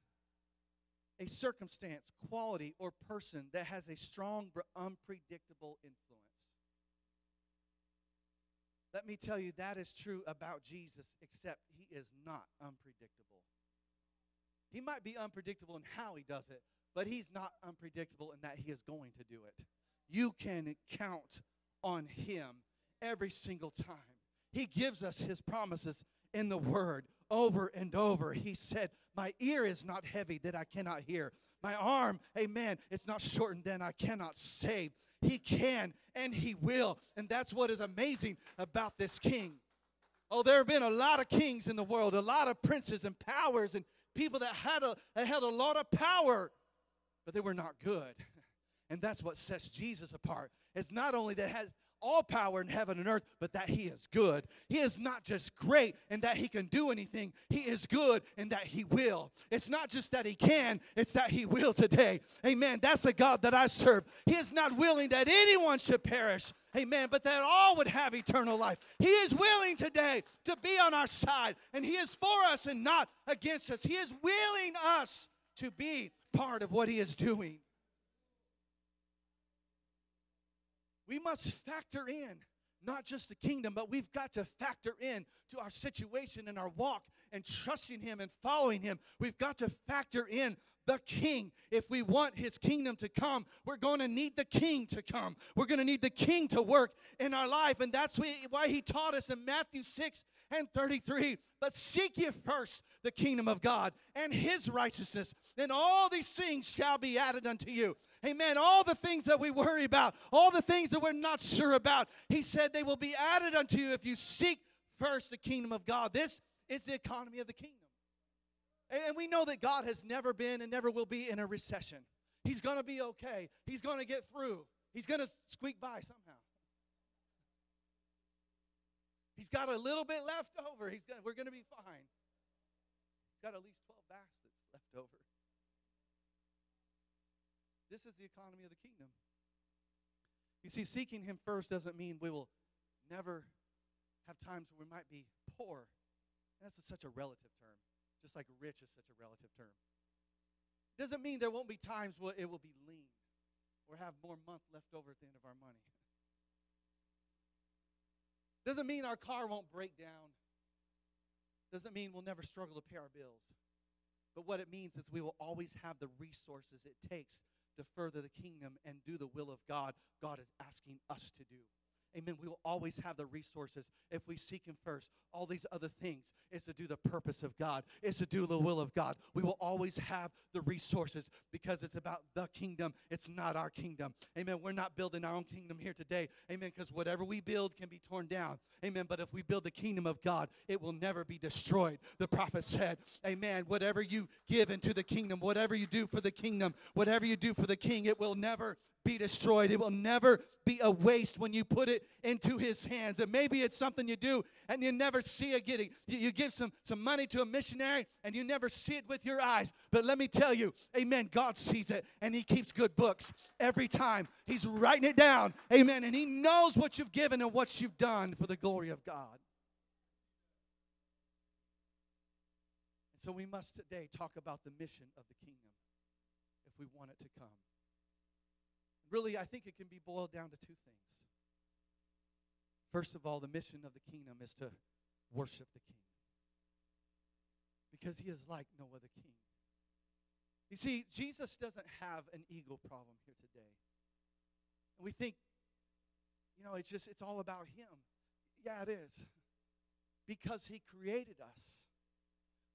a circumstance, quality, or person that has a strong but unpredictable influence. Let me tell you, that is true about Jesus, except he is not unpredictable. He might be unpredictable in how he does it, but he's not unpredictable in that he is going to do it. You can count on him every single time. He gives us his promises in the word over and over. He said, My ear is not heavy that I cannot hear. My arm, amen, it's not shortened that I cannot save. He can and He will. And that's what is amazing about this king. Oh, there have been a lot of kings in the world, a lot of princes and powers and people that had a, that had a lot of power, but they were not good. [laughs] And that's what sets Jesus apart. It's not only that has all power in heaven and earth, but that He is good. He is not just great and that He can do anything, He is good and that He will. It's not just that He can, it's that He will today. Amen. That's the God that I serve. He is not willing that anyone should perish. Amen. But that all would have eternal life. He is willing today to be on our side, and He is for us and not against us. He is willing us to be part of what He is doing. We must factor in not just the kingdom, but we've got to factor in to our situation and our walk and trusting Him and following Him. We've got to factor in the king. If we want his kingdom to come, we're going to need the king to come. We're going to need the king to work in our life. And that's why he taught us in Matthew 6 and 33. But seek ye first the kingdom of God and his righteousness, and all these things shall be added unto you. Amen. All the things that we worry about, all the things that we're not sure about, he said they will be added unto you if you seek first the kingdom of God. This is the economy of the kingdom. And we know that God has never been and never will be in a recession. He's going to be okay. He's going to get through. He's going to squeak by somehow. He's got a little bit left over. He's gonna, we're going to be fine. He's got at least 12 baskets left over. This is the economy of the kingdom. You see, seeking Him first doesn't mean we will never have times where we might be poor. That's such a relative term, just like rich is such a relative term. Doesn't mean there won't be times where it will be lean or have more month left over at the end of our money. Doesn't mean our car won't break down. Doesn't mean we'll never struggle to pay our bills. But what it means is we will always have the resources it takes to further the kingdom and do the will of God, God is asking us to do. Amen. We will always have the resources if we seek Him first. All these other things is to do the purpose of God, is to do the will of God. We will always have the resources because it's about the kingdom. It's not our kingdom. Amen. We're not building our own kingdom here today. Amen. Because whatever we build can be torn down. Amen. But if we build the kingdom of God, it will never be destroyed. The prophet said, Amen. Whatever you give into the kingdom, whatever you do for the kingdom, whatever you do for the king, it will never be destroyed. It will never be a waste when you put it into His hands. And maybe it's something you do and you never see it getting. You, you give some, some money to a missionary and you never see it with your eyes. But let me tell you, amen, God sees it and He keeps good books every time. He's writing it down, amen, and He knows what you've given and what you've done for the glory of God. So we must today talk about the mission of the kingdom if we want it to come. Really, I think it can be boiled down to two things. First of all, the mission of the kingdom is to worship the king because he is like no other king. You see, Jesus doesn't have an ego problem here today. And we think, you know, it's just, it's all about him. Yeah, it is. Because he created us.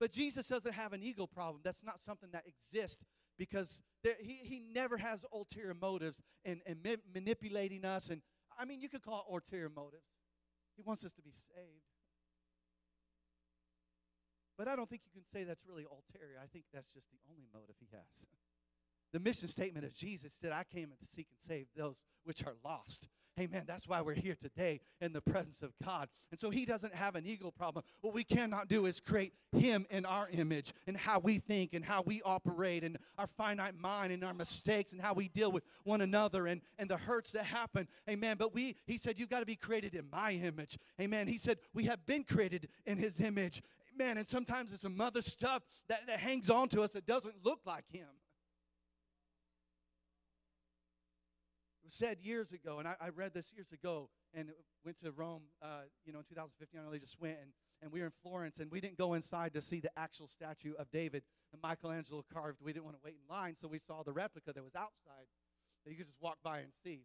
But Jesus doesn't have an ego problem. That's not something that exists because he, he never has ulterior motives in, in ma- manipulating us. And I mean, you could call it ulterior motives. He wants us to be saved. But I don't think you can say that's really ulterior. I think that's just the only motive he has. [laughs] The mission statement of Jesus said, I came to seek and save those which are lost. Amen. That's why we're here today in the presence of God. And so he doesn't have an ego problem. What we cannot do is create him in our image and how we think and how we operate and our finite mind and our mistakes and how we deal with one another and, and the hurts that happen. Amen. But we, he said, you've got to be created in my image. Amen. He said, we have been created in his image. Amen. And sometimes it's some other stuff that, that hangs on to us that doesn't look like him. Said years ago, and I, I read this years ago, and went to Rome, uh, you know, in 2015. I really just went, and, and we were in Florence, and we didn't go inside to see the actual statue of David that Michelangelo carved. We didn't want to wait in line, so we saw the replica that was outside that you could just walk by and see.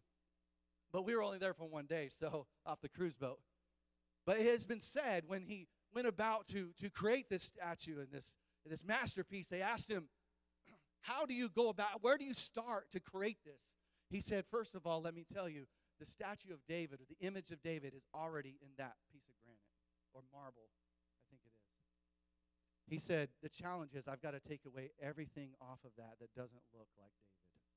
But we were only there for one day, so [laughs] off the cruise boat. But it has been said when he went about to, to create this statue and this, this masterpiece, they asked him, [clears throat] How do you go about, where do you start to create this? He said, First of all, let me tell you, the statue of David or the image of David is already in that piece of granite or marble, I think it is. He said, The challenge is I've got to take away everything off of that that doesn't look like David.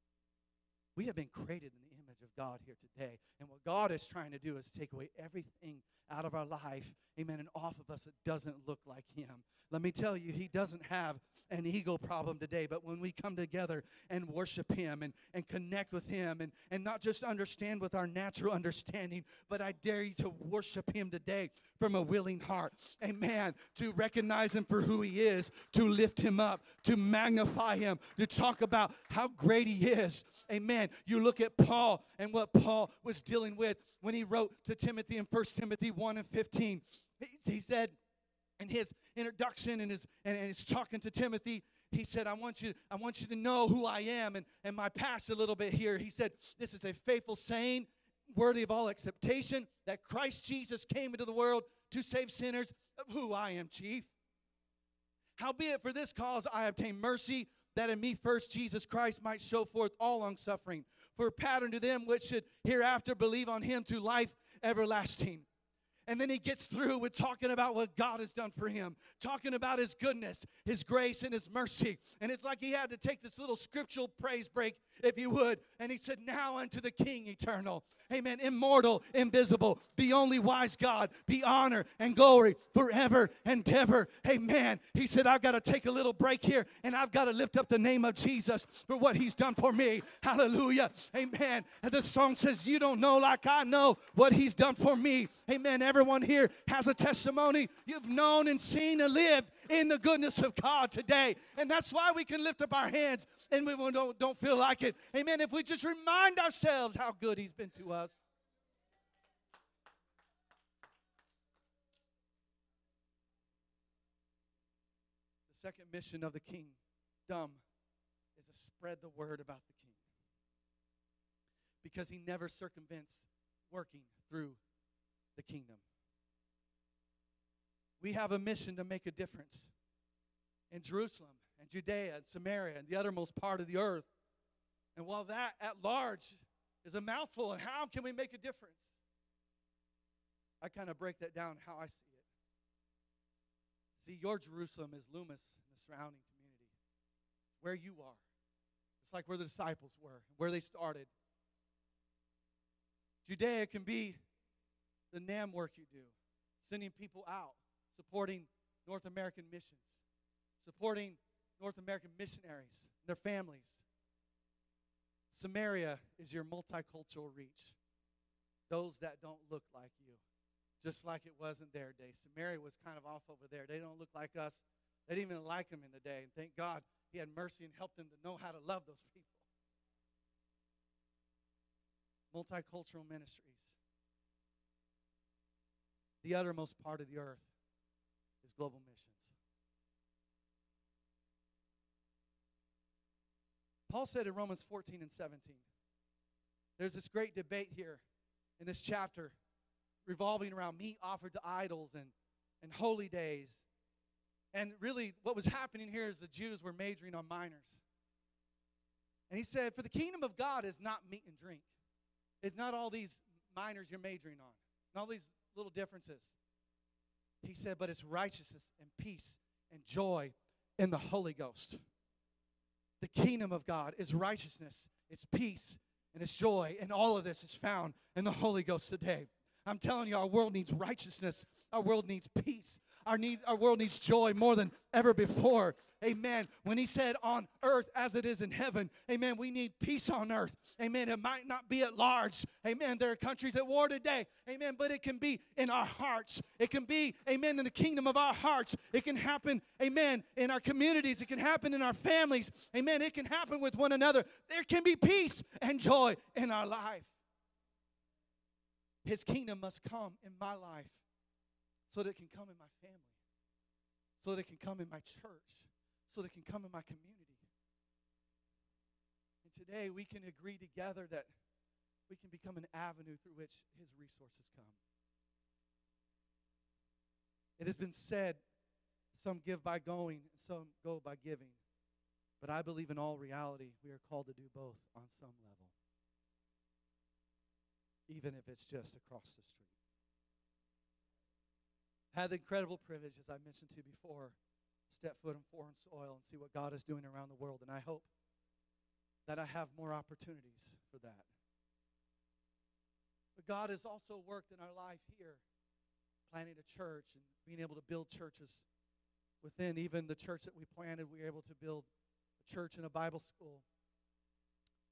We have been created in the image of God here today. And what God is trying to do is take away everything out of our life, amen, and off of us that doesn't look like Him. Let me tell you, He doesn't have an ego problem today, but when we come together and worship Him and, and connect with Him and, and not just understand with our natural understanding, but I dare you to worship Him today from a willing heart. Amen. To recognize Him for who He is, to lift Him up, to magnify Him, to talk about how great He is. Amen. You look at Paul and what Paul was dealing with when he wrote to Timothy in 1 Timothy 1 and 15. He, said, in his introduction and his and, and he's talking to Timothy, he said, I want you, I want you to know who I am and, and my past a little bit here. He said, This is a faithful saying, worthy of all acceptation, that Christ Jesus came into the world to save sinners, of who I am chief. Howbeit for this cause I obtain mercy, that in me first Jesus Christ might show forth all long suffering, for a pattern to them which should hereafter believe on him to life everlasting. And then he gets through with talking about what God has done for him, talking about his goodness, his grace, and his mercy. And it's like he had to take this little scriptural praise break, if you would. And he said, Now unto the King eternal, amen, immortal, invisible, the only wise God, be honor and glory forever and ever. Amen. He said, I've got to take a little break here and I've got to lift up the name of Jesus for what he's done for me. Hallelujah. Amen. And the song says, You don't know like I know what he's done for me. Amen. Everyone here has a testimony. You've known and seen and lived in the goodness of God today. And that's why we can lift up our hands and we don't, don't feel like it. Amen. If we just remind ourselves how good he's been to us. The second mission of the kingdom is to spread the word about the king. Because he never circumvents working through the kingdom. We have a mission to make a difference in Jerusalem and Judea and Samaria and the uttermost part of the earth. And while that at large is a mouthful, and how can we make a difference? I kind of break that down how I see it. See, your Jerusalem is Loomis and the surrounding community. Where you are. It's like where the disciples were, where they started. Judea can be the NAM work you do, sending people out, supporting North American missions, supporting North American missionaries, and their families. Samaria is your multicultural reach. Those that don't look like you, just like it was in their day. Samaria was kind of off over there. They don't look like us. They didn't even like them in the day. And thank God he had mercy and helped them to know how to love those people. Multicultural ministries. The uttermost part of the earth is global missions. Paul said in Romans 14 and 17, there's this great debate here in this chapter revolving around meat offered to idols and, and holy days. And really, what was happening here is the Jews were majoring on minors. And he said, For the kingdom of God is not meat and drink, it's not all these minors you're majoring on, not all these little differences. He said, But it's righteousness and peace and joy in the Holy Ghost. The kingdom of God is righteousness, it's peace, and it's joy. And all of this is found in the Holy Ghost today. I'm telling you, our world needs righteousness. Our world needs peace. Our, need, our world needs joy more than ever before. Amen. When he said on earth as it is in heaven, amen, we need peace on earth. Amen. It might not be at large. Amen. There are countries at war today. Amen. But it can be in our hearts. It can be, amen, in the kingdom of our hearts. It can happen, amen, in our communities. It can happen in our families. Amen. It can happen with one another. There can be peace and joy in our life. His kingdom must come in my life so that it can come in my family, so that it can come in my church, so that it can come in my community. And today we can agree together that we can become an avenue through which His resources come. It has been said some give by going some go by giving. But I believe in all reality, we are called to do both on some level even if it's just across the street. Had the incredible privilege, as I mentioned to you before, step foot in foreign soil and see what God is doing around the world. And I hope that I have more opportunities for that. But God has also worked in our life here, planting a church and being able to build churches within even the church that we planted. We were able to build a church and a Bible school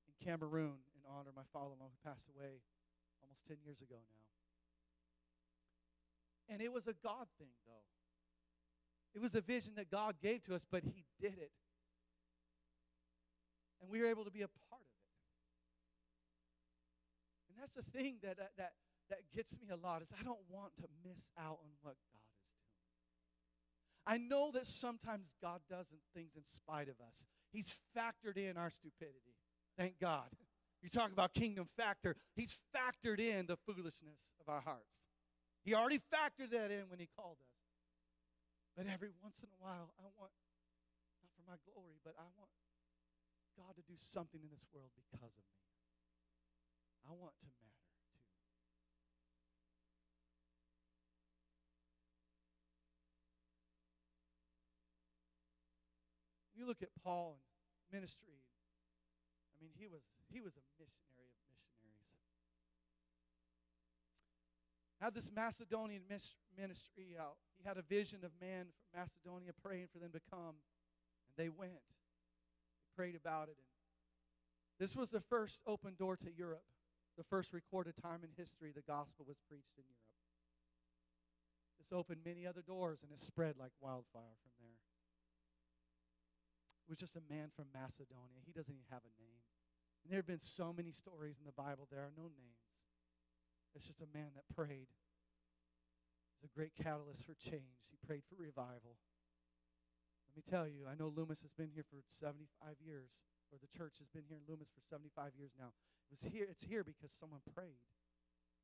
in Cameroon in honor of my father-in-law who passed away almost 10 years ago now. And it was a God thing, though. It was a vision that God gave to us, but He did it. And we were able to be a part of it. And that's the thing that, that, that, that gets me a lot is I don't want to miss out on what God is doing. I know that sometimes God does things in spite of us. He's factored in our stupidity. Thank God. You talk about kingdom factor. He's factored in the foolishness of our hearts. He already factored that in when he called us. But every once in a while, I want, not for my glory, but I want God to do something in this world because of me. I want to matter too. You look at Paul and ministry I mean, he was he was a missionary of missionaries. Had this Macedonian ministry out. He had a vision of man from Macedonia praying for them to come, and they went. They prayed about it, and this was the first open door to Europe, the first recorded time in history the gospel was preached in Europe. This opened many other doors, and it spread like wildfire from there It was just a man from Macedonia. He doesn't even have a name. And there have been so many stories in the Bible, there are no names. It's just a man that prayed. He's a great catalyst for change. He prayed for revival. Let me tell you, I know Loomis has been here for 75 years, or the church has been here in Loomis for 75 years now. It was here, it's here because someone prayed.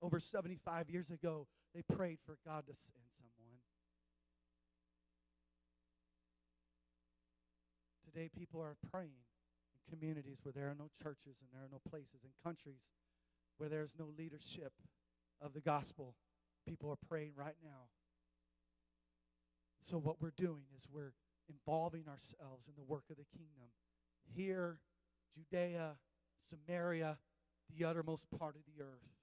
Over 75 years ago, they prayed for God to send someone. Today, people are praying in communities where there are no churches and there are no places, in countries where there's no leadership of the gospel. People are praying right now. So, what we're doing is we're involving ourselves in the work of the kingdom. Here, Judea, Samaria, the uttermost part of the earth.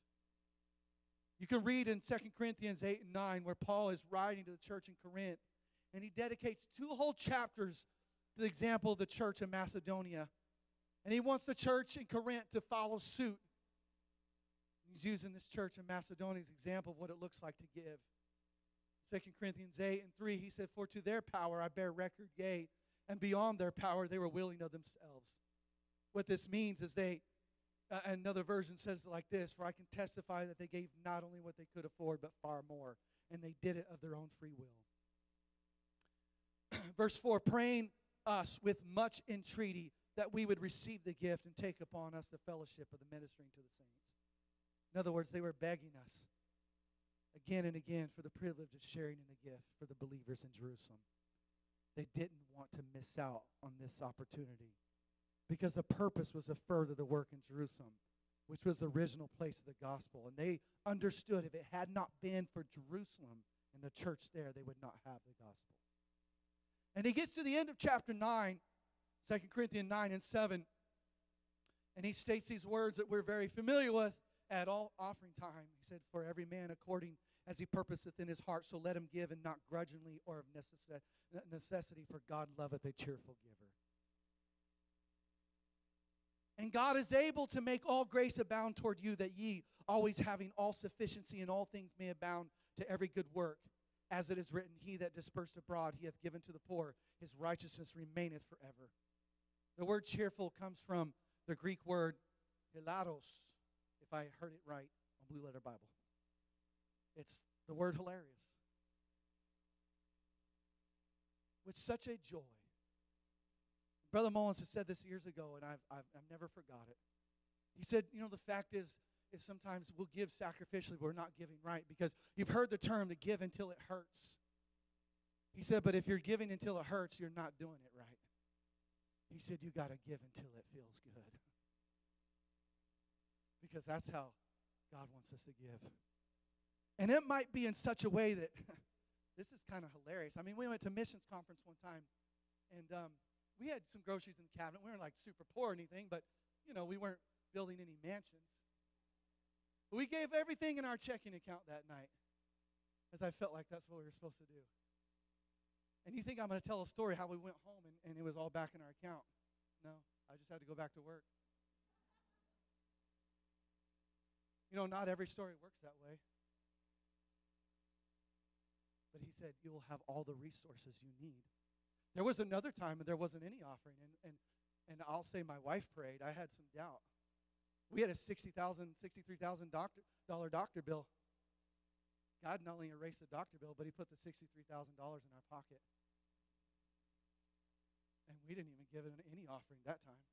You can read in 2 Corinthians 8 and 9 where Paul is writing to the church in Corinth, and he dedicates two whole chapters to the example of the church in Macedonia. And he wants the church in Corinth to follow suit. He's using this church in Macedonia's example of what it looks like to give. 2 Corinthians 8 and 3, he said, For to their power I bear record, yea, and beyond their power they were willing of themselves. What this means is they, uh, another version says like this For I can testify that they gave not only what they could afford, but far more, and they did it of their own free will. [clears throat] Verse 4 praying us with much entreaty that we would receive the gift and take upon us the fellowship of the ministering to the saints. In other words, they were begging us again and again for the privilege of sharing in the gift for the believers in Jerusalem. They didn't want to miss out on this opportunity because the purpose was to further the work in Jerusalem, which was the original place of the gospel. And they understood if it had not been for Jerusalem and the church there, they would not have the gospel. And he gets to the end of chapter 9, 2 Corinthians 9 and 7, and he states these words that we're very familiar with at all offering time. He said, For every man according as he purposeth in his heart, so let him give, and not grudgingly or of necessity, for God loveth a cheerful giver. And God is able to make all grace abound toward you, that ye, always having all sufficiency in all things, may abound to every good work. As it is written, He that dispersed abroad, he hath given to the poor, his righteousness remaineth forever. The word cheerful comes from the Greek word hilaros, if I heard it right on Blue Letter Bible. It's the word hilarious. With such a joy. Brother Mullins has said this years ago, and I've, I've, I've never forgot it. He said, You know, the fact is, is sometimes we'll give sacrificially, but we're not giving right because you've heard the term to give until it hurts. He said, But if you're giving until it hurts, you're not doing it right. He said, You got to give until it feels good. Because that's how God wants us to give. And it might be in such a way that [laughs] this is kind of hilarious. I mean, we went to missions conference one time, and um, we had some groceries in the cabinet. We weren't like super poor or anything, but you know, we weren't building any mansions. But we gave everything in our checking account that night, as I felt like that's what we were supposed to do. And you think I'm going to tell a story how we went home and, and it was all back in our account? No, I just had to go back to work. You know, not every story works that way. But he said, You will have all the resources you need. There was another time and there wasn't any offering. And, and, and I'll say my wife prayed. I had some doubt. We had a $60,000, $63,000 doctor, dollar doctor bill. God not only erased the doctor bill, but he put the $63,000 in our pocket. And we didn't even give it any offering that time.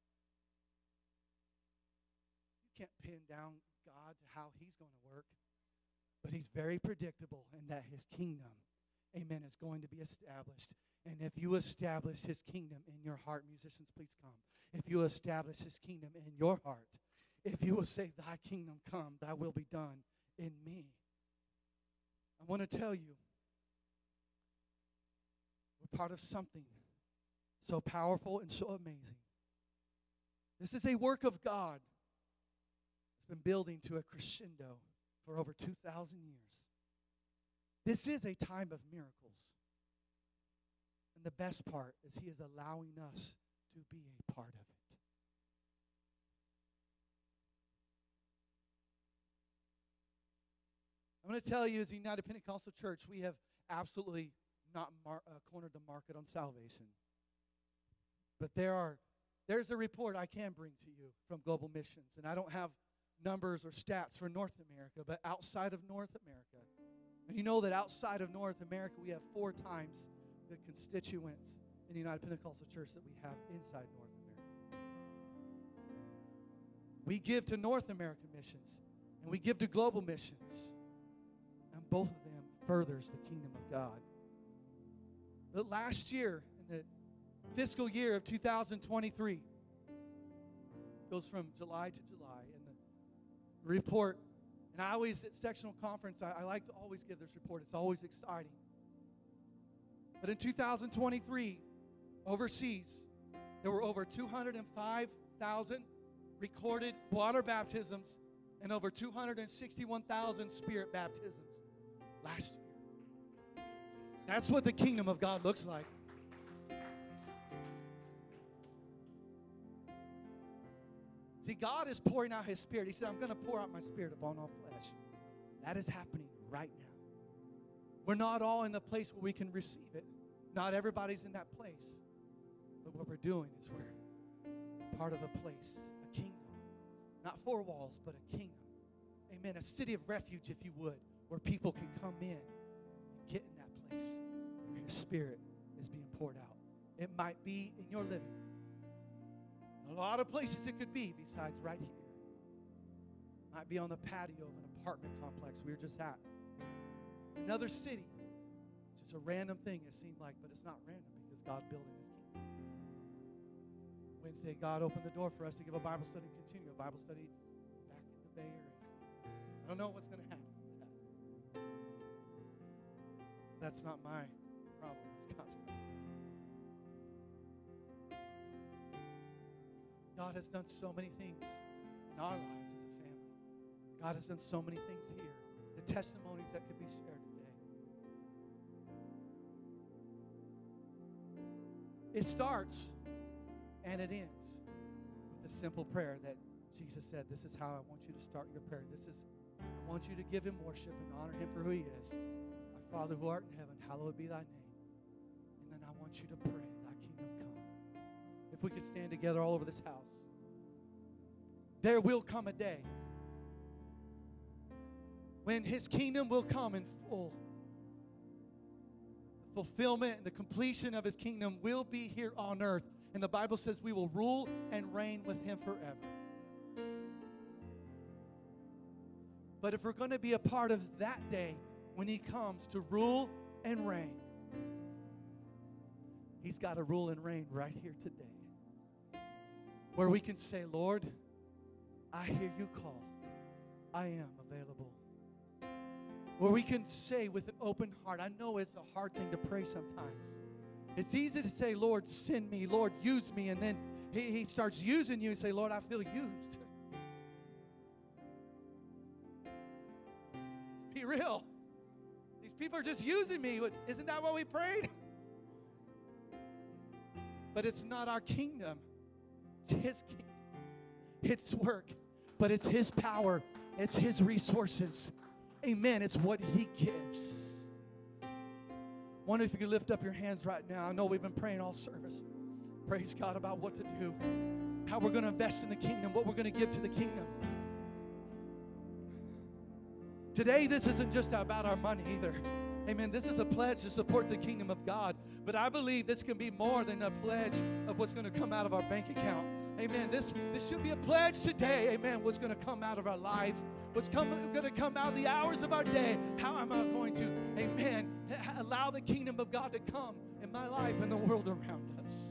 You can't pin down God to how he's going to work. But he's very predictable in that his kingdom, amen, is going to be established. And if you establish his kingdom in your heart, musicians, please come. If you establish his kingdom in your heart, if you will say, Thy kingdom come, thy will be done in me. I want to tell you, we're part of something so powerful and so amazing. This is a work of God been building to a crescendo for over 2,000 years. This is a time of miracles. And the best part is He is allowing us to be a part of it. I'm going to tell you, as a United Pentecostal Church, we have absolutely not mar- uh, cornered the market on salvation. But there are, there's a report I can bring to you from Global Missions, and I don't have numbers or stats for North America, but outside of North America. And you know that outside of North America, we have four times the constituents in the United Pentecostal Church that we have inside North America. We give to North American missions and we give to global missions. And both of them furthers the kingdom of God. But last year, in the fiscal year of 2023, goes from July to July, report. And I always, at sectional conference, I, I like to always give this report. It's always exciting. But in 2023, overseas, there were over 205,000 recorded water baptisms and over 261,000 spirit baptisms last year. That's what the kingdom of God looks like. See, God is pouring out His Spirit. He said, I'm going to pour out my Spirit upon all flesh. That is happening right now. We're not all in the place where we can receive it. Not everybody's in that place. But what we're doing is we're part of a place, a kingdom. Not four walls, but a kingdom. Amen. A city of refuge, if you would, where people can come in and get in that place where your spirit is being poured out. It might be in your living. A lot of places it could be besides right here. Might be on the patio of an apartment complex we were just at. Another city. Just a random thing it seemed like, but it's not random because God's building his kingdom. Wednesday, God opened the door for us to give a Bible study and continue a Bible study back in the Bay Area. I don't know what's going to happen with that. That's not my problem. It's God's problem. God has done so many things in our lives as a family. God has done so many things here. The testimonies that could be shared today. It starts and it ends with the simple prayer that Jesus said, This is how I want you to start your prayer. This is, I want you to give him worship and honor him for who he is. Our Father who art in heaven, hallowed be thy name. And then I want you to pray. If we could stand together all over this house, there will come a day when his kingdom will come in full. The fulfillment and the completion of his kingdom will be here on earth. And the Bible says we will rule and reign with him forever. But if we're going to be a part of that day when he comes to rule and reign, he's got to rule and reign right here today. Where we can say, Lord, I hear you call. I am available. Where we can say with an open heart, I know it's a hard thing to pray sometimes. It's easy to say, Lord, send me, Lord, use me, and then he, he starts using you and say, Lord, I feel used. [laughs] Be real. These people are just using me. Isn't that what we prayed? But it's not our kingdom. It's his kingdom. It's work, but it's his power. It's his resources. Amen. It's what he gives. Wonder if you could lift up your hands right now. I know we've been praying all service. Praise God about what to do, how we're going to invest in the kingdom, what we're going to give to the kingdom. Today, this isn't just about our money either. Amen. This is a pledge to support the kingdom of God. But I believe this can be more than a pledge of what's going to come out of our bank account. Amen. This, this should be a pledge today. Amen. What's going to come out of our life? What's going to come out of the hours of our day? How am I going to, amen, allow the kingdom of God to come in my life and the world around us?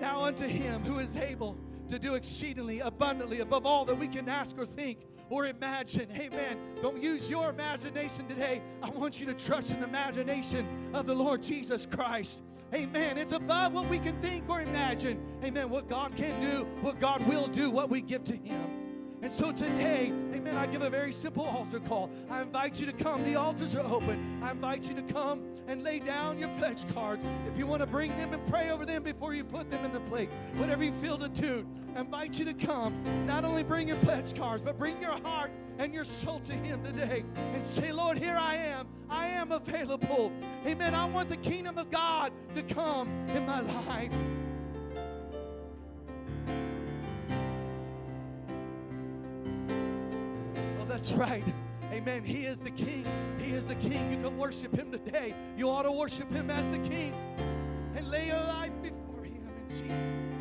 Now unto him who is able to do exceedingly abundantly above all that we can ask or think or imagine. Amen. Don't use your imagination today. I want you to trust in the imagination of the Lord Jesus Christ. Amen. It's above what we can think or imagine. Amen. What God can do, what God will do, what we give to Him. And so today, amen, I give a very simple altar call. I invite you to come. The altars are open. I invite you to come and lay down your pledge cards. If you want to bring them and pray over them before you put them in the plate, whatever you feel to do, I invite you to come. Not only bring your pledge cards, but bring your heart and your soul to Him today and say, Lord, here I am. I am available. Amen. I want the kingdom of God to come in my life. That's right. Amen. He is the King. He is the King. You can worship Him today. You ought to worship Him as the King and lay your life before Him in Jesus'